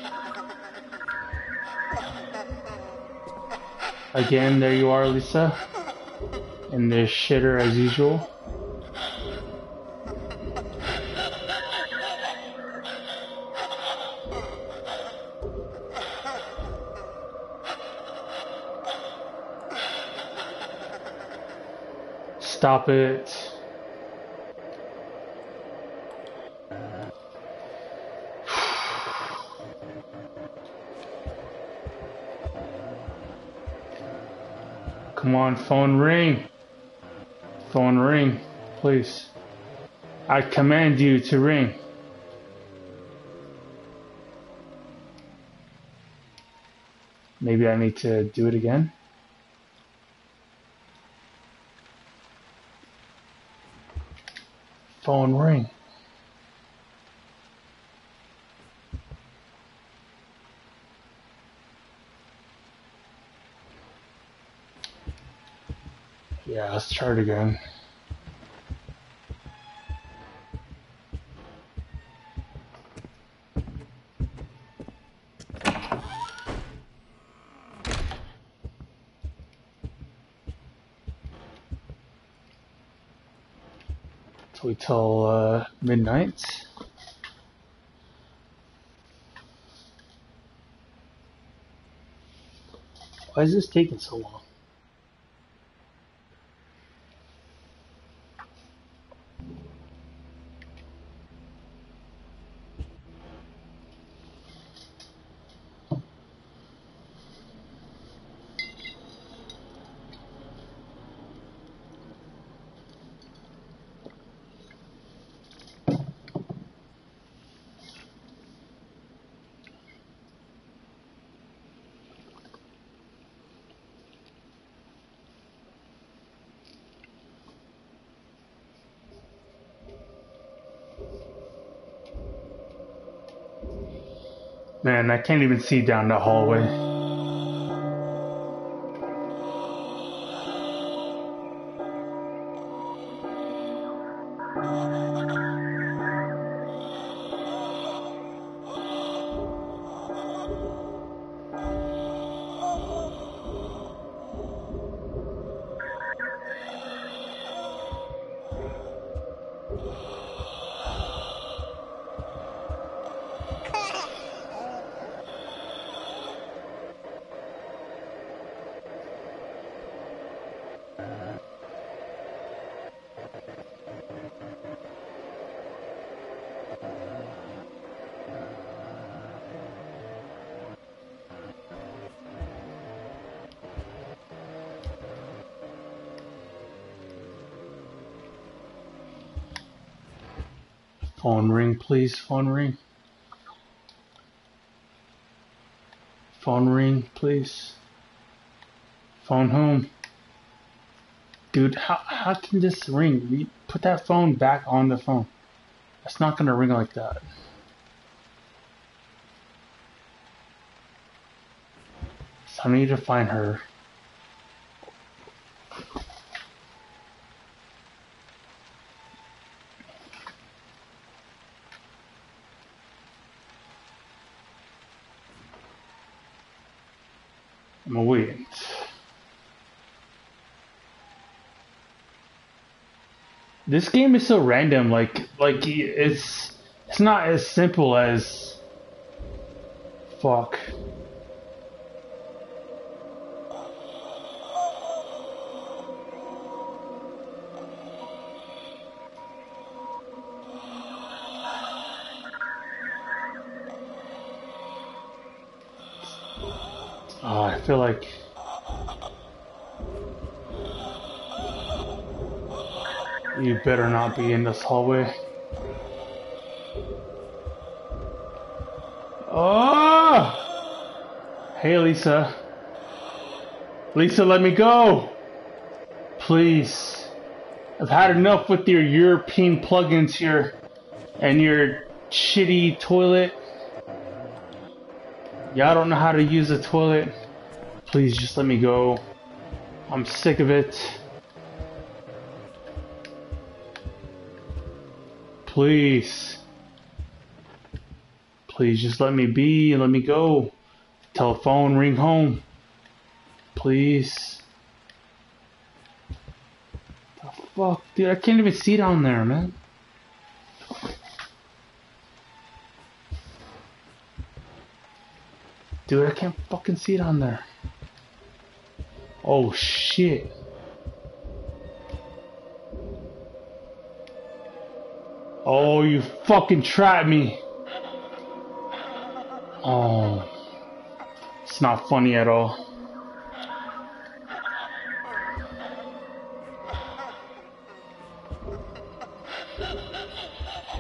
Again, there you are, Lisa. In the shitter as usual. stop it. Come on, phone ring. Phone ring, please. I command you to ring. Maybe I need to do it again. Phone ring. It again. So we till uh, midnight. Why is this taking so long? Man, I can't even see down the hallway. Phone ring, please. Phone ring. Phone ring, please. Phone home. Dude, how, how can this ring? Put that phone back on the phone. It's not gonna ring like that. So I need to find her. I'm gonna wait. This game is so random. Like, like it's it's not as simple as fuck. Oh, I feel like better not be in this hallway. Oh! Hey, Lisa. Lisa, let me go! Please. I've had enough with your European plugins here and your shitty toilet. Y'all don't know how to use a toilet. Please just let me go. I'm sick of it. Please. Please just let me be and let me go. Telephone ring home. Please. The fuck, dude, I can't even see down there, man. Dude, I can't fucking see down there. Oh shit. Oh, you fucking trapped me. Oh. It's not funny at all.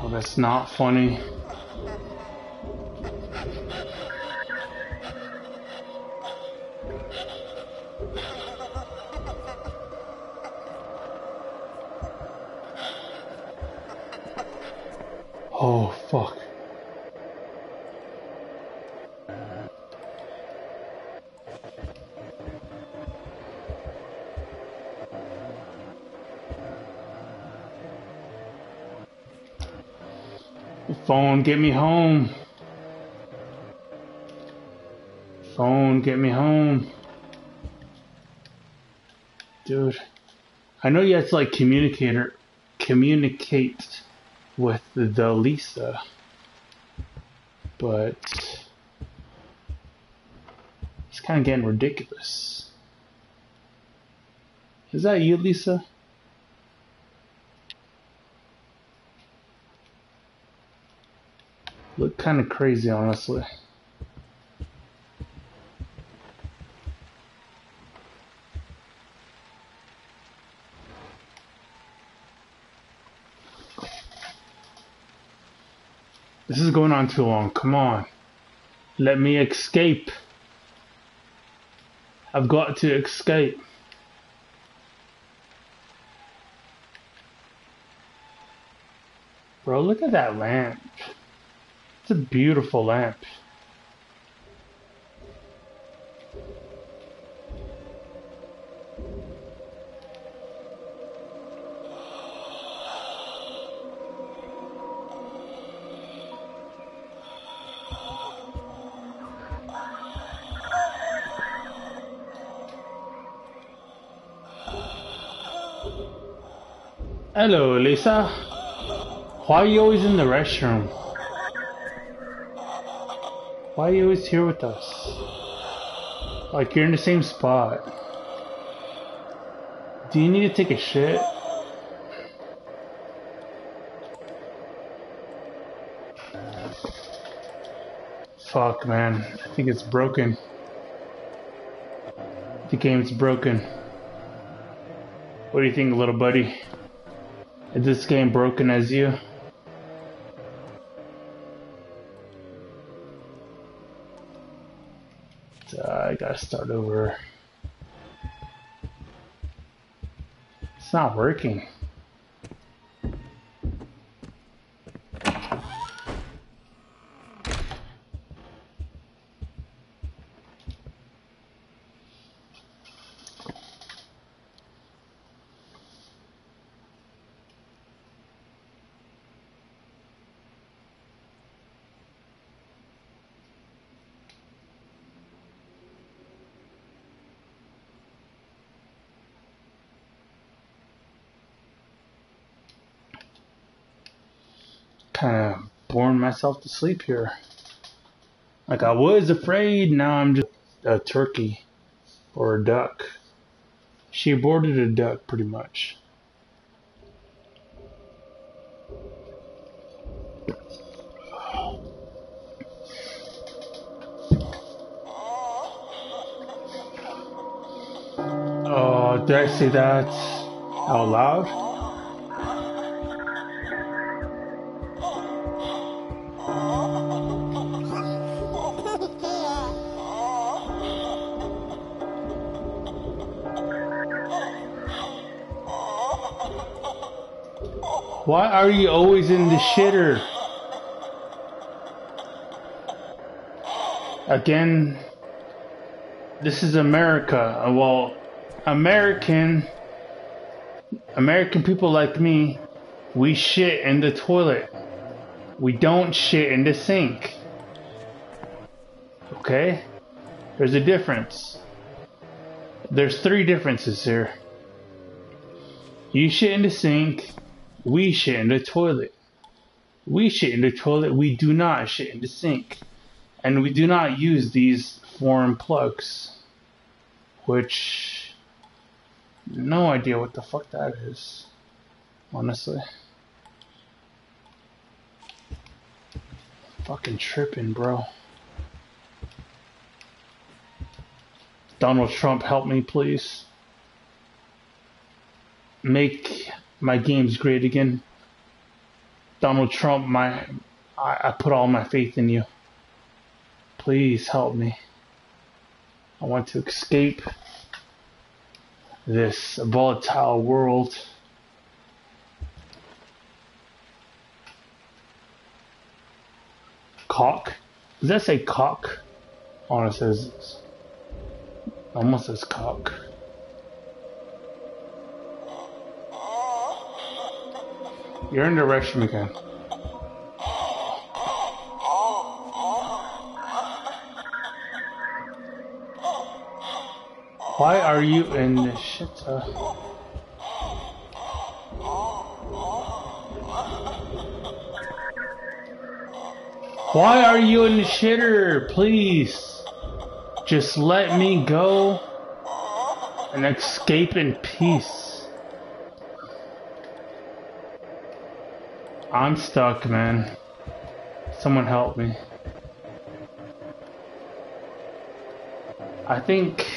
Oh, that's not funny. Get me home. Phone, get me home. Dude. I know you have to like communicate or communicate with the Lisa, but it's kind of getting ridiculous. Is that you, Lisa? Look kind of crazy, honestly. This is going on too long. Come on. Let me escape. I've got to escape. Bro, look at that lamp. It's a beautiful lamp. Hello, Lisa. Why are you always in the restroom? Why are you always here with us? Like you're in the same spot. Do you need to take a shit? Fuck, man. I think it's broken. The game's broken. What do you think, little buddy? Is this game broken as you? Start over. It's not working. kind of boring myself to sleep here. Like I was afraid, now I'm just a turkey or a duck. She aborted a duck pretty much. Oh, did I say that out loud? Why are you always in the shitter? Again, this is America. Uh, well, American, American people like me, we shit in the toilet. We don't shit in the sink. Okay? There's a difference. There's three differences here. You shit in the sink, we shit in the toilet. We shit in the toilet, we do not shit in the sink. And we do not use these foreign plugs. Which. No idea what the fuck that is. Honestly. Fucking tripping, bro. Donald Trump, help me, please. Make my games great again. Donald Trump, my I, I put all my faith in you. Please help me. I want to escape this volatile world. Cock? Does that say cock? Oh, it says. Almost says cock. You're in the restroom again. Why are you in the shit? Why are you in the shitter? Please. Just let me go and escape in peace. I'm stuck, man. Someone help me. I think.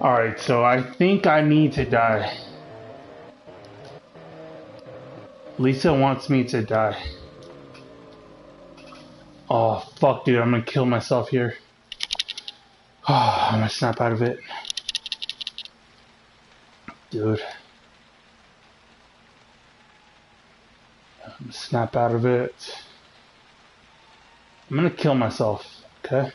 Alright, so I think I need to die. Lisa wants me to die. Oh, fuck, dude, I'm gonna kill myself here. Oh, I'm gonna snap out of it. Dude. I'm gonna snap out of it. I'm gonna kill myself, okay?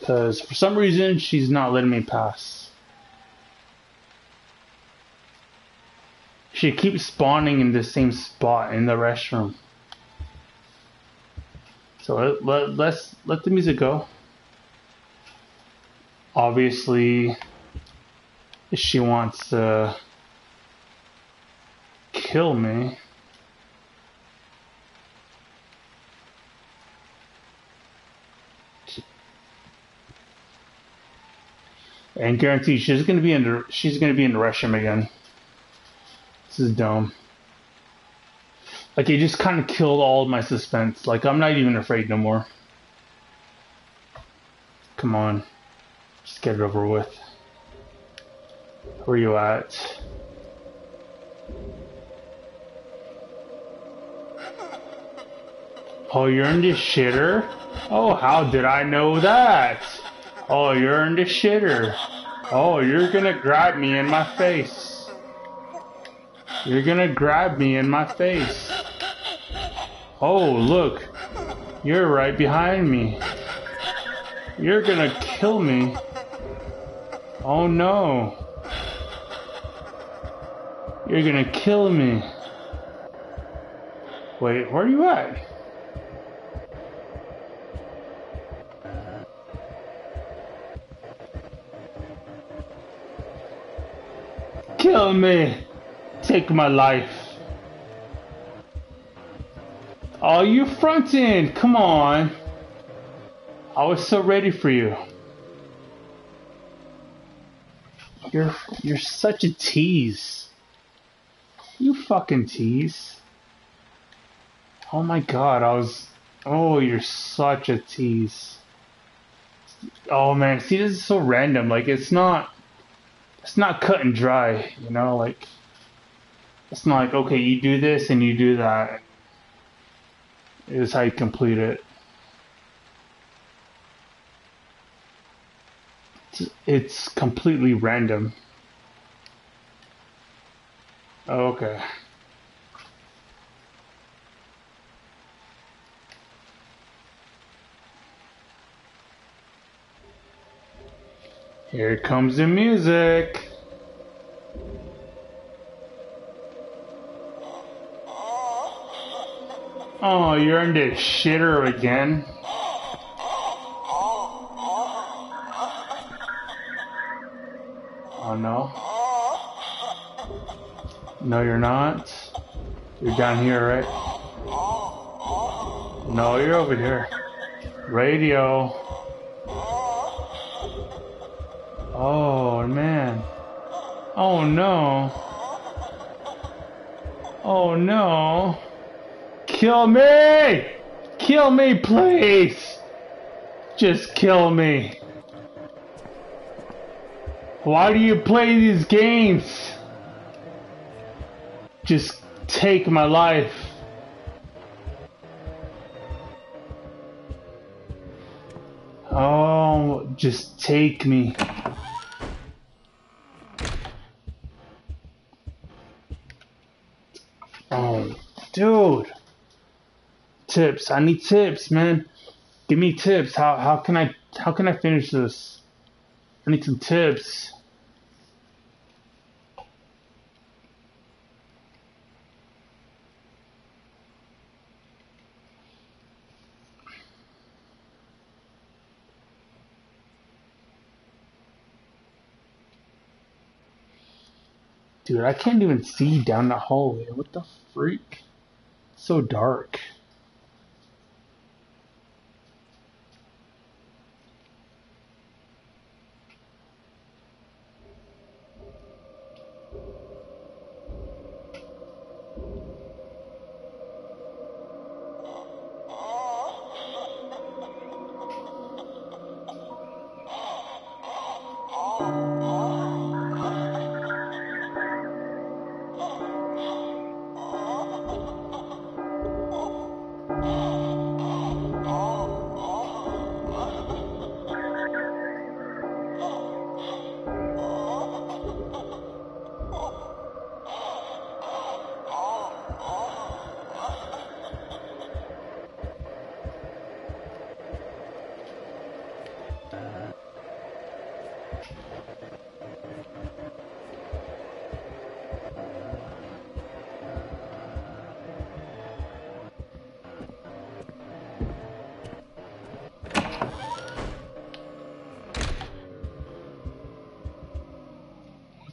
Because for some reason, she's not letting me pass. She keeps spawning in the same spot in the restroom. So let, let, let's let the music go. Obviously, she wants to kill me. And guarantee she's gonna be in she's gonna be in restroom again. This is dumb. Like it just kind of killed all of my suspense. Like I'm not even afraid no more. Come on, just get it over with. Where you at? Oh, you're in the shitter? Oh, how did I know that? Oh, you're in the shitter. Oh, you're gonna grab me in my face. You're gonna grab me in my face. Oh, look. You're right behind me. You're gonna kill me. Oh no. You're gonna kill me. Wait, where are you at? Kill me. Take my life. Oh, you fronting. Come on. I was so ready for you. You're you're such a tease. You fucking tease. Oh my god, I was Oh, you're such a tease. Oh man, see this is so random. Like it's not it's not cut and dry, you know, like it's not like okay, you do this and you do that. Is how you complete it. It's, it's completely random. Oh, okay. Here comes the music. Oh, you're in the shitter again? Oh no. No, you're not. You're down here, right? No, you're over here. Radio. Oh man. Oh no. Oh no. Kill me! Kill me, please! Just kill me. Why do you play these games? Just take my life. Oh, just take me. Oh, dude. Tips. I need tips, man. Give me tips. How how can I how can I finish this? I need some tips. Dude, I can't even see down the hallway. What the freak? so dark.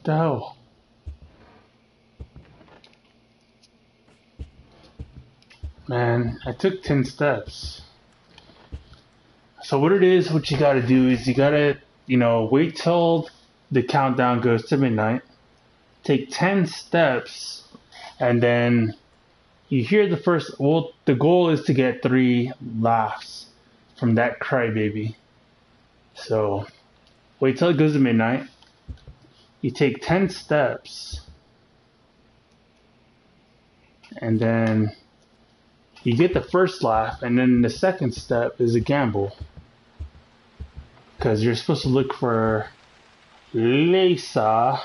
The hell? Man, I took 10 steps. So what it is, what you gotta do is you gotta, you know, wait till the countdown goes to midnight, take 10 steps, and then you hear the first, well, the goal is to get three laughs from that crybaby. So wait till it goes to midnight. You take 10 steps, and then you get the first laugh, and then the second step is a gamble. Because you're supposed to look for Lisa,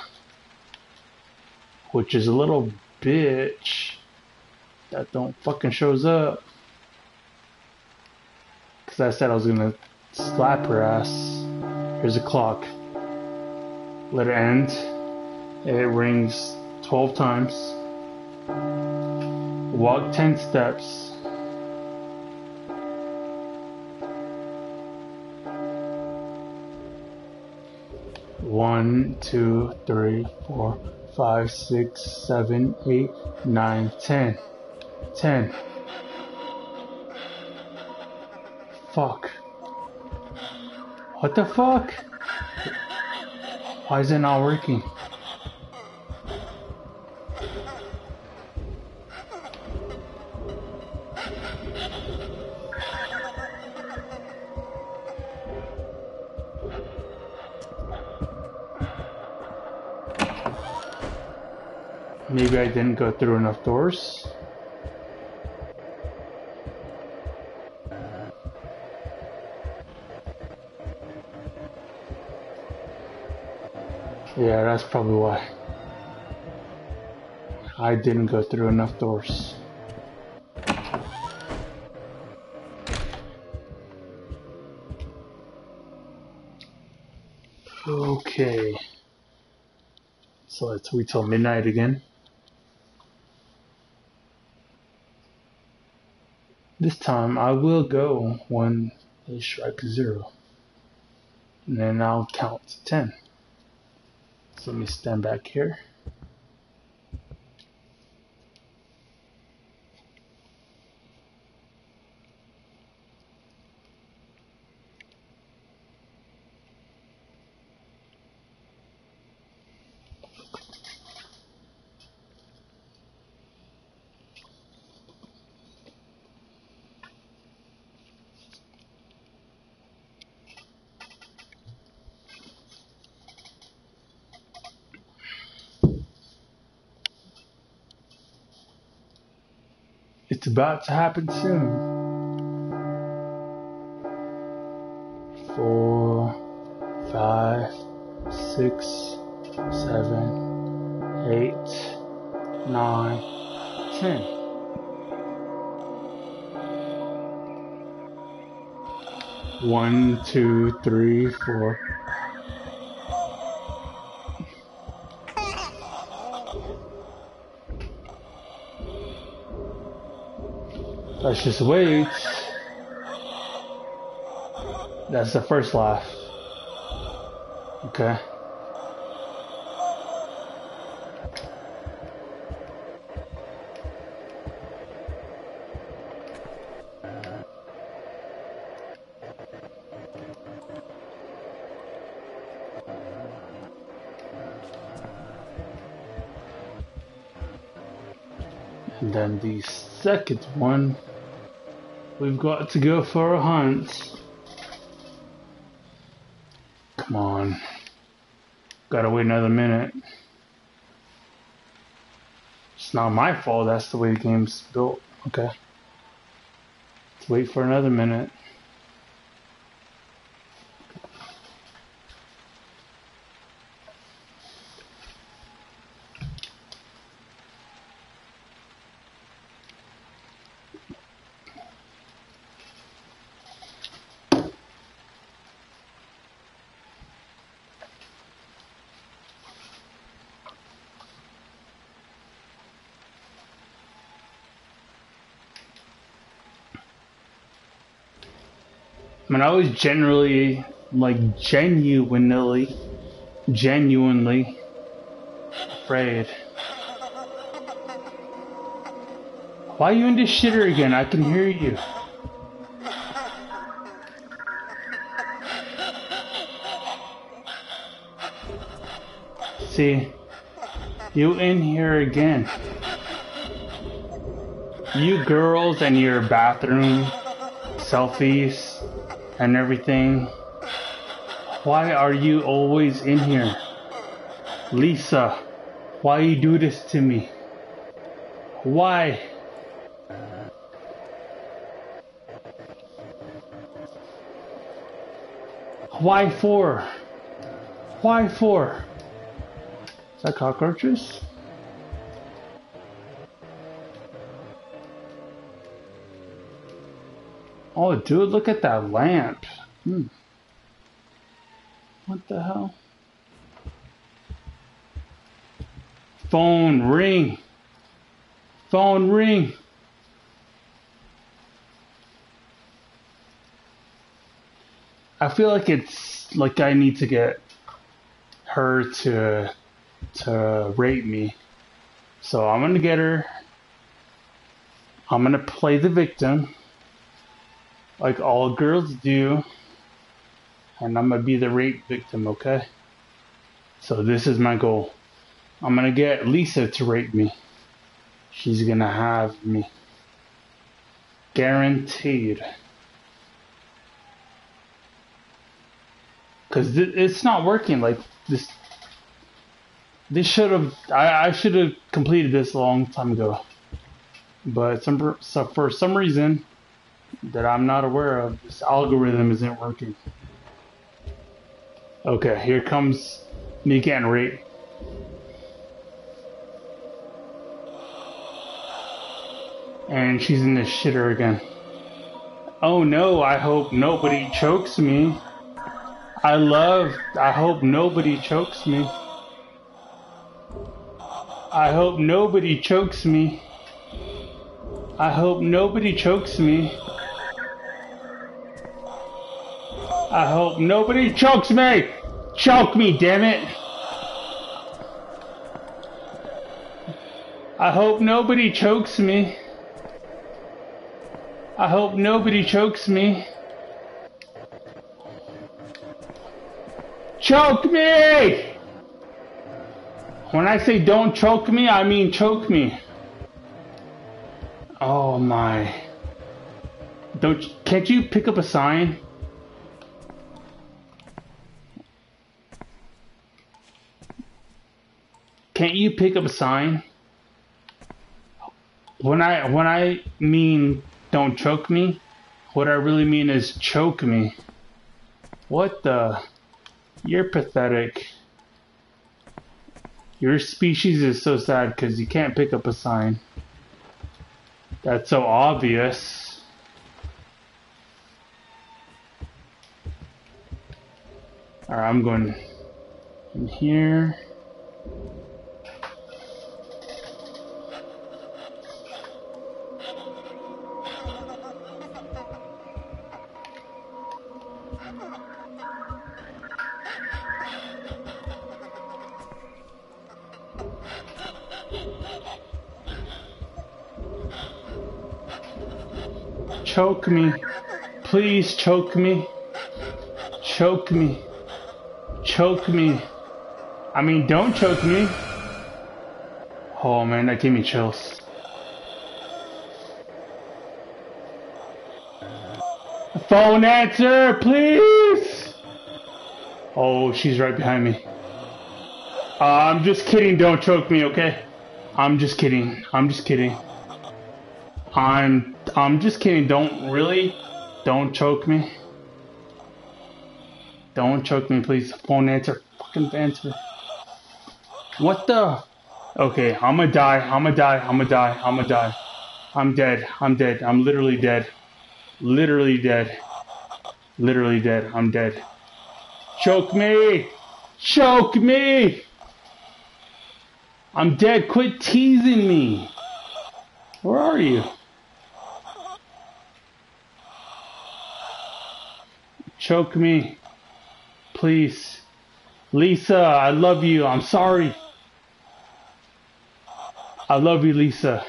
which is a little bitch that don't fucking shows up. Because I said I was gonna slap her ass. Here's a clock. Let it end. It rings 12 times. Walk 10 steps. One, two, three, four, five, six, seven, eight, nine, ten. Ten. Fuck. What the fuck? Why is it not working? Maybe I didn't go through enough doors. Yeah, that's probably why. I didn't go through enough doors. Okay. So let's wait till midnight again. This time I will go when they strike zero. And then I'll count to ten. So let me stand back here. About to happen soon. Four, five, six, seven, eight, nine, ten. One, two, three, four. Let's just wait. That's the first laugh. Okay. And then the second one, we've got to go for a hunt. Come on. Gotta wait another minute. It's not my fault, that's the way the game's built. Okay. Let's wait for another minute. I I was generally, like, genuinely, genuinely afraid. Why are you in this shitter again? I can hear you. See, you in here again. You girls and your bathroom selfies and everything. Why are you always in here? Lisa, why you do this to me? Why? Why for? Why for? Is that cockroaches? Oh, dude, look at that lamp. Hmm. What the hell? Phone ring. Phone ring. I feel like it's like I need to get her to to rate me. So I'm gonna get her. I'm gonna play the victim like all girls do. And I'm gonna be the rape victim, okay? So this is my goal. I'm gonna get Lisa to rape me. She's gonna have me. Guaranteed. Cause th- it's not working. Like this. This should have. I, I should have completed this a long time ago. But some so for some reason that I'm not aware of, this algorithm isn't working. Okay, here comes me getting raped. And she's in the shitter again. Oh no, I hope nobody chokes me. I love, I hope nobody chokes me. I hope nobody chokes me. I hope nobody chokes me. I hope nobody chokes me! Choke me, damn it! I hope nobody chokes me. I hope nobody chokes me. Choke me! When I say don't choke me, I mean choke me. Oh my. Don't can't you pick up a sign? Can't you pick up a sign? When I when I mean don't choke me, what I really mean is choke me. What the? You're pathetic. Your species is so sad because you can't pick up a sign. That's so obvious. Alright, I'm going in here. Choke me. Please choke me. Choke me. Choke me. I mean, don't choke me. Oh man, that gave me chills. Phone answer, please! Oh, she's right behind me. Uh, I'm just kidding, don't choke me, okay? I'm just kidding. I'm just kidding. I'm I'm just kidding. Don't really don't choke me. Don't choke me, please. Phone answer. Fucking answer. What the? Okay, I'm gonna die. I'm gonna die. I'm gonna die. I'm gonna die. I'm dead. I'm dead. I'm literally dead. Literally dead. Literally dead. I'm dead. Choke me! Choke me! I'm dead. Quit teasing me. Where are you? Choke me. Please. Lisa, I love you. I'm sorry. I love you, Lisa.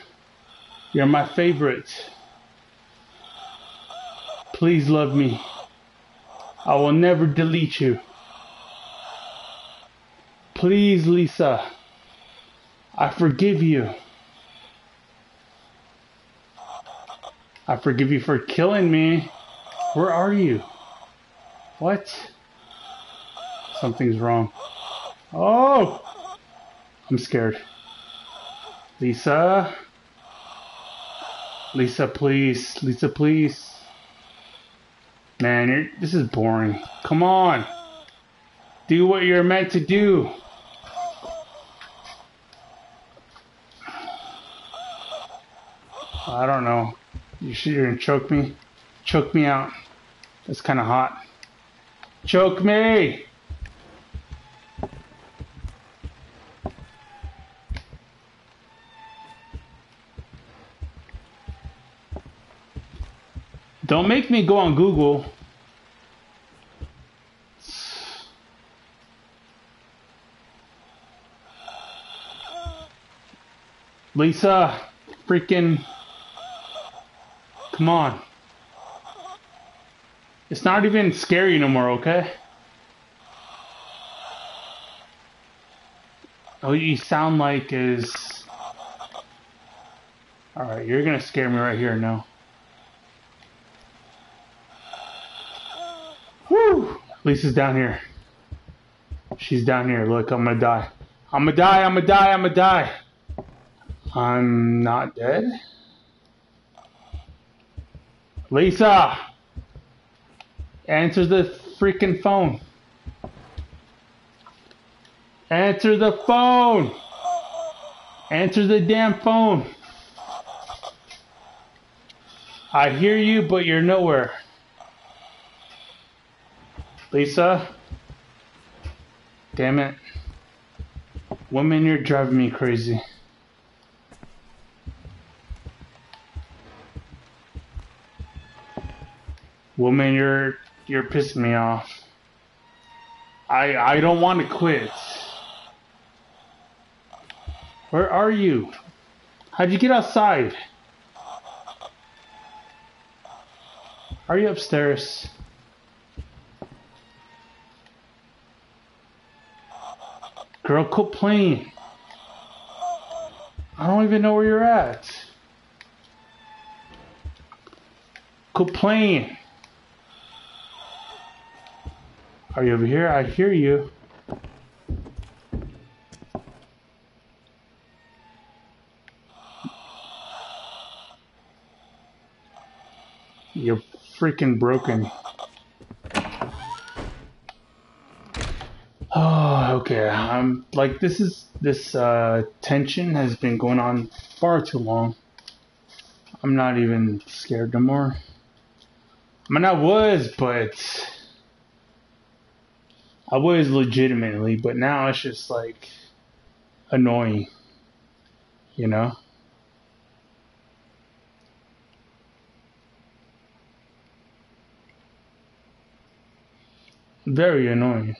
You're my favorite. Please love me. I will never delete you. Please, Lisa. I forgive you. I forgive you for killing me. Where are you? What? Something's wrong. Oh! I'm scared. Lisa? Lisa, please. Lisa, please. Man, this is boring. Come on. Do what you're meant to do. I don't know. You're gonna choke me? Choke me out. That's kind of hot. Choke me! Don't make me go on Google. Lisa, freaking, come on. It's not even scary no more, okay? Oh, you sound like is... Alright, you're gonna scare me right here now. Whew! Lisa's down here. She's down here. Look, I'm gonna die. I'm gonna die, I'm gonna die, I'm gonna die. I'm not dead. Lisa! Answer the freaking phone. Answer the phone. Answer the damn phone. I hear you, but you're nowhere. Lisa? Damn it. Woman, you're driving me crazy. Woman, you're you're pissing me off. I I don't want to quit. Where are you? How'd you get outside? Are you upstairs? Girl, quit playing. I don't even know where you're at. Quit playing. Are you over here? I hear you. You're freaking broken. Oh, okay. I'm like this is this uh, tension has been going on far too long. I'm not even scared no more. I mean, I was, but I was legitimately, but now it's just like annoying, you know. Very annoying.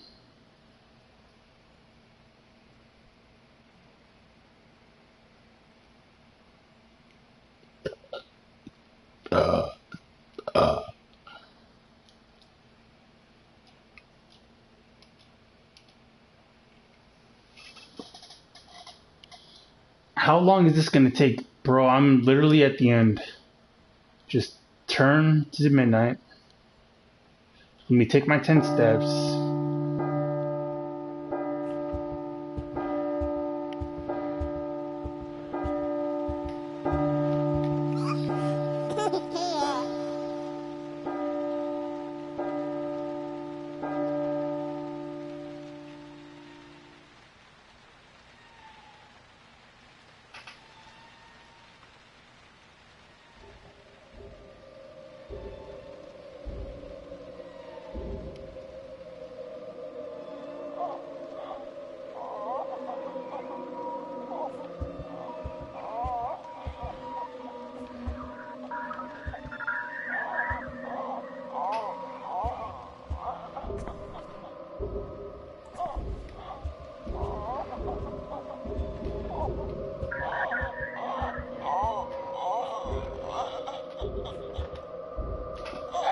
How long is this gonna take, bro? I'm literally at the end. Just turn to midnight. Let me take my 10 steps.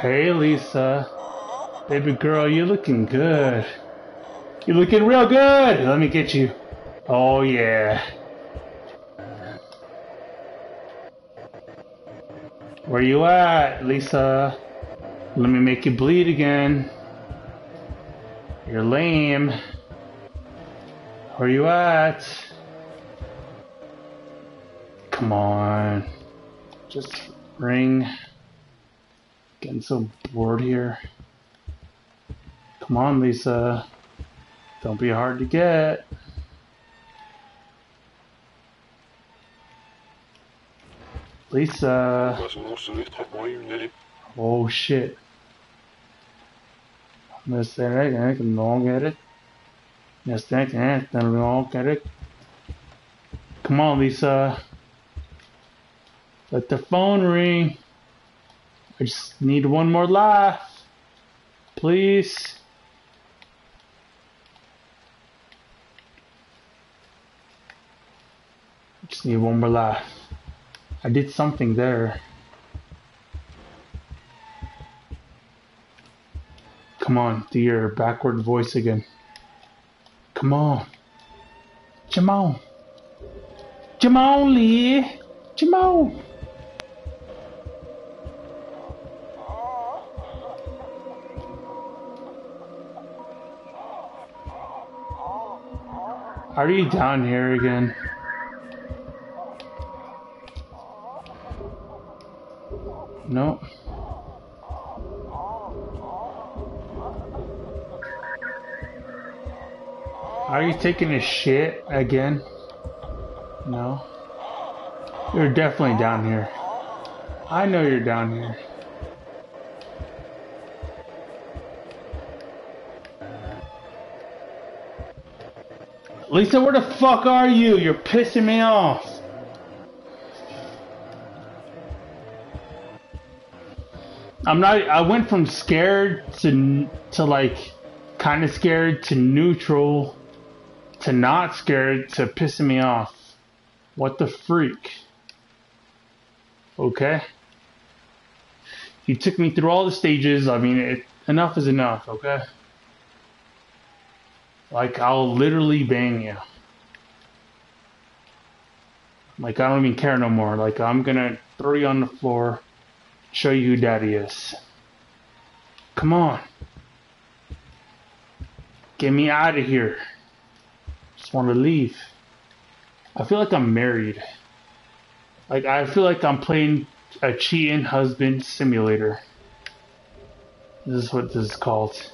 Hey, Lisa. Baby girl, you're looking good. You're looking real good. Let me get you. Oh, yeah. Where you at, Lisa? Let me make you bleed again. You're lame. Where you at? Come on. Just ring. So bored here. Come on, Lisa. Don't be hard to get. Lisa. Oh shit. Mr. I can long get it. Yes, I can long get it. Come on, Lisa. Let the phone ring. I just need one more laugh. Please. Just need one more laugh. I did something there. Come on, do your backward voice again. Come on. Come Come Lee. Come Are you down here again? No. Are you taking a shit again? No. You're definitely down here. I know you're down here. Lisa, where the fuck are you? You're pissing me off. I'm not. I went from scared to to like kind of scared to neutral to not scared to pissing me off. What the freak? Okay. You took me through all the stages. I mean, it, enough is enough. Okay. Like I'll literally bang you. Like I don't even care no more. Like I'm gonna throw you on the floor, show you who daddy is. Come on. Get me out of here. Just want to leave. I feel like I'm married. Like I feel like I'm playing a cheating husband simulator. This is what this is called.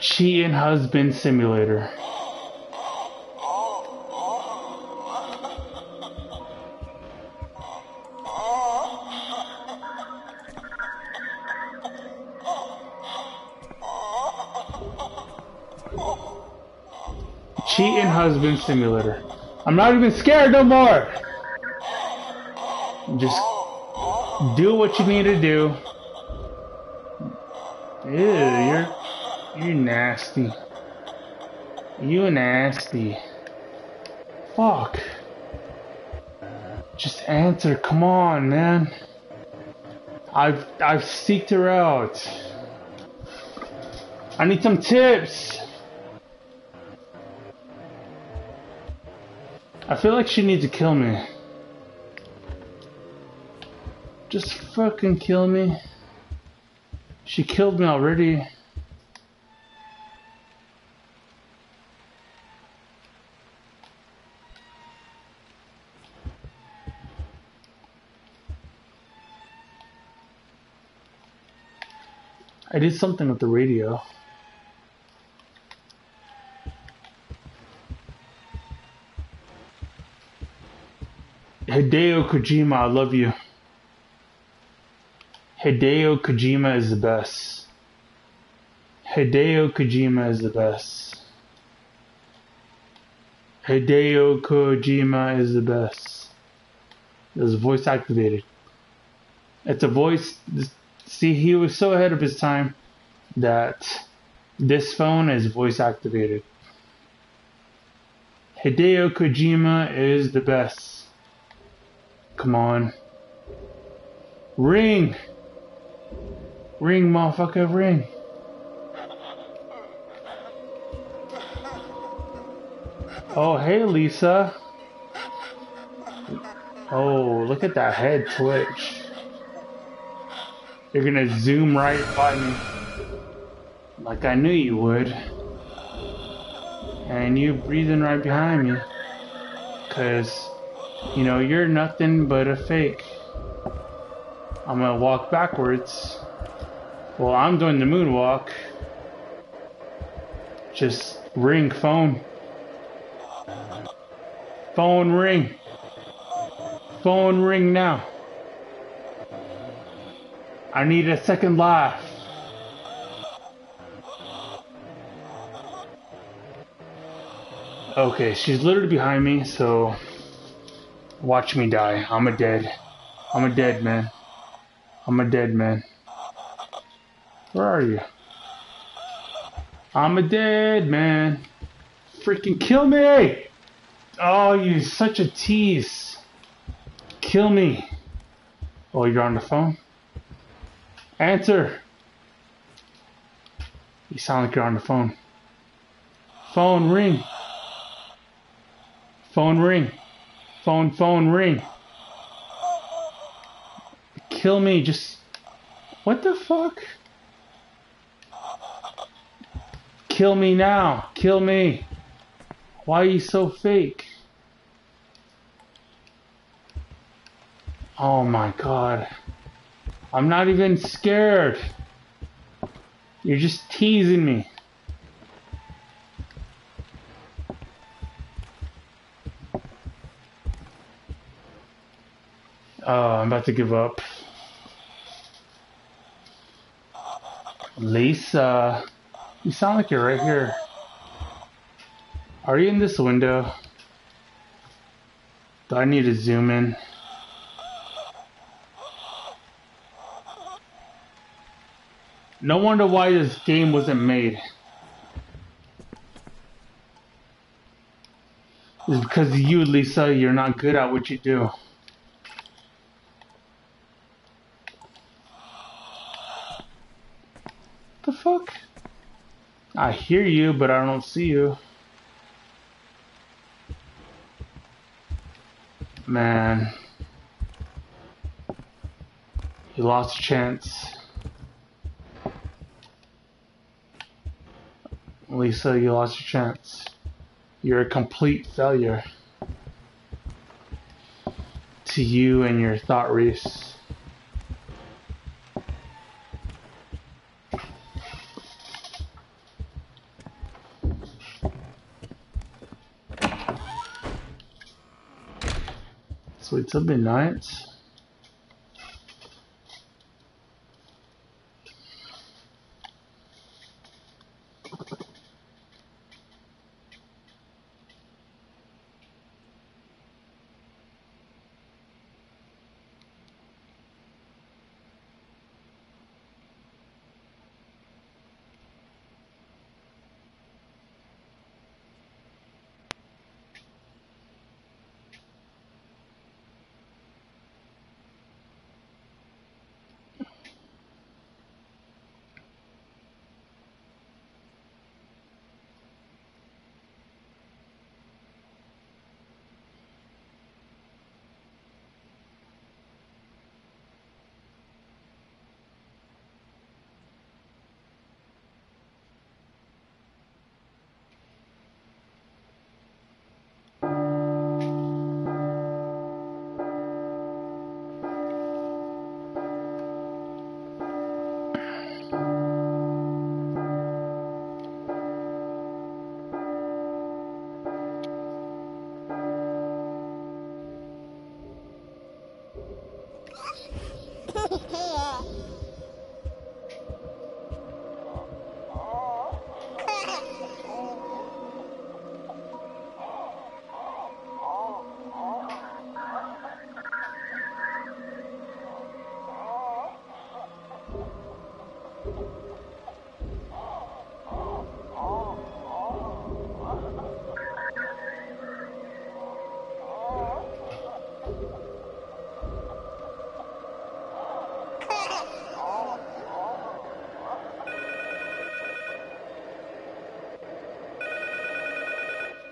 Cheating husband simulator. Cheating husband simulator. I'm not even scared no more. Just do what you need to do. Ew, nasty. You nasty. Fuck. Just answer. Come on, man. I've I've seeked her out. I need some tips. I feel like she needs to kill me. Just fucking kill me. She killed me already. I did something with the radio. Hideo Kojima, I love you. Hideo Kojima is the best. Hideo Kojima is the best. Hideo Kojima is the best. It's voice activated. It's a voice. See, he was so ahead of his time that this phone is voice activated. Hideo Kojima is the best. Come on. Ring! Ring, motherfucker, ring. Oh, hey, Lisa. Oh, look at that head twitch. You're gonna zoom right by me. Like I knew you would. And you breathing right behind me. Cause, you know, you're nothing but a fake. I'm gonna walk backwards. Well, I'm doing the moonwalk. Just ring phone. Phone ring. Phone ring now. I need a second life. Okay, she's literally behind me, so watch me die. I'm a dead. I'm a dead man. I'm a dead man. Where are you? I'm a dead man. Freaking kill me! Oh, you're such a tease. Kill me. Oh, you're on the phone? Answer. You sound like you're on the phone. Phone ring. Phone ring. Phone, phone ring. Kill me, just. What the fuck? Kill me now. Kill me. Why are you so fake? Oh my god. I'm not even scared. You're just teasing me. Oh, I'm about to give up. Lisa, you sound like you're right here. Are you in this window? Do I need to zoom in? No wonder why this game wasn't made. It's because you, Lisa. You're not good at what you do. The fuck? I hear you, but I don't see you. Man. You lost a chance. Lisa, you lost your chance. You're a complete failure. To you and your thought race. Sweet till midnight.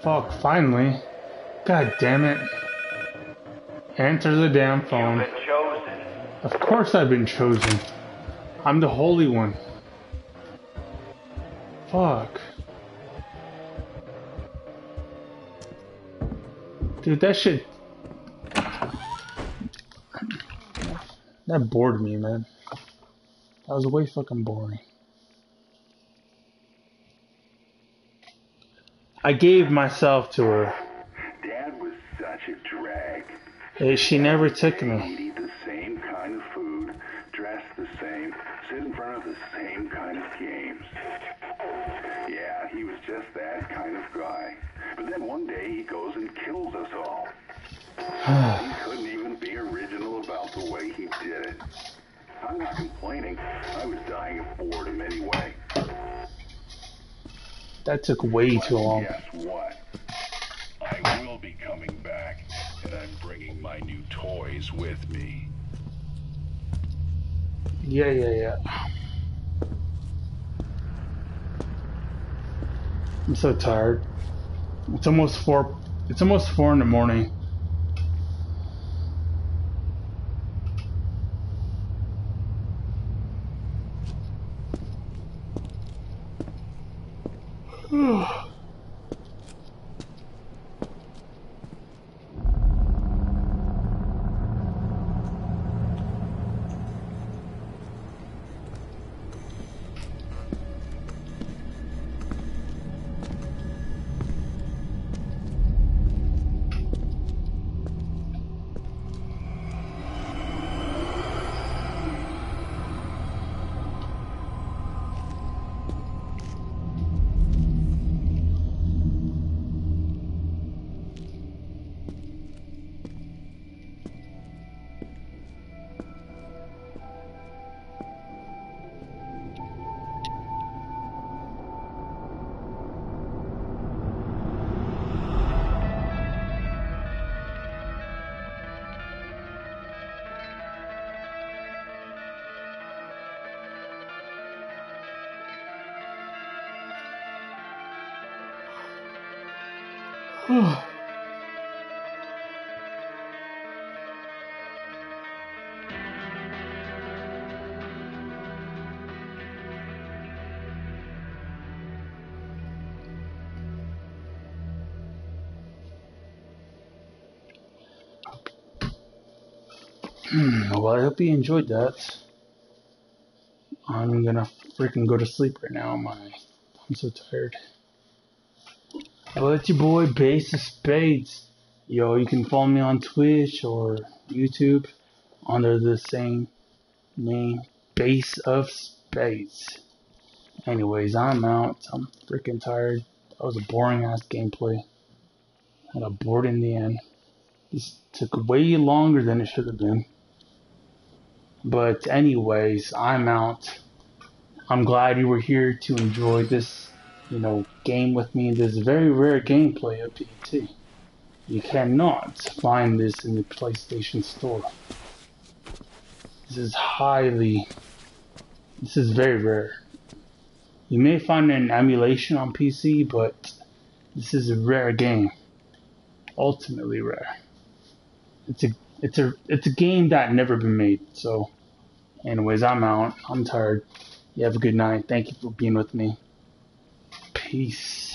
Fuck, finally. God damn it. Answer the damn phone. You've been chosen. Of course I've been chosen. I'm the Holy One. Fuck. Dude, that shit. That bored me, man. That was way fucking boring. I gave myself to her. Dad was such a drag. Hey, she never took me. That took way too long. Guess what? I will be coming back, and I'm bringing my new toys with me. Yeah, yeah, yeah. I'm so tired. It's almost four. It's almost four in the morning. Hope you enjoyed that. I'm gonna freaking go to sleep right now. My, I'm so tired. Well, it's your boy Bace of Spades. Yo, you can follow me on Twitch or YouTube under the same name, Bace of Spades. Anyways, I'm out. I'm freaking tired. That was a boring ass gameplay. I got bored in the end. This took way longer than it should have been. But anyways, I'm out. I'm glad you were here to enjoy this, you know, game with me. This very rare gameplay of PT. You cannot find this in the PlayStation Store. This is highly, this is very rare. You may find an emulation on PC, but this is a rare game. Ultimately rare. It's a it's a it's a game that never been made. So, anyways, I'm out. I'm tired. You have a good night. Thank you for being with me. Peace.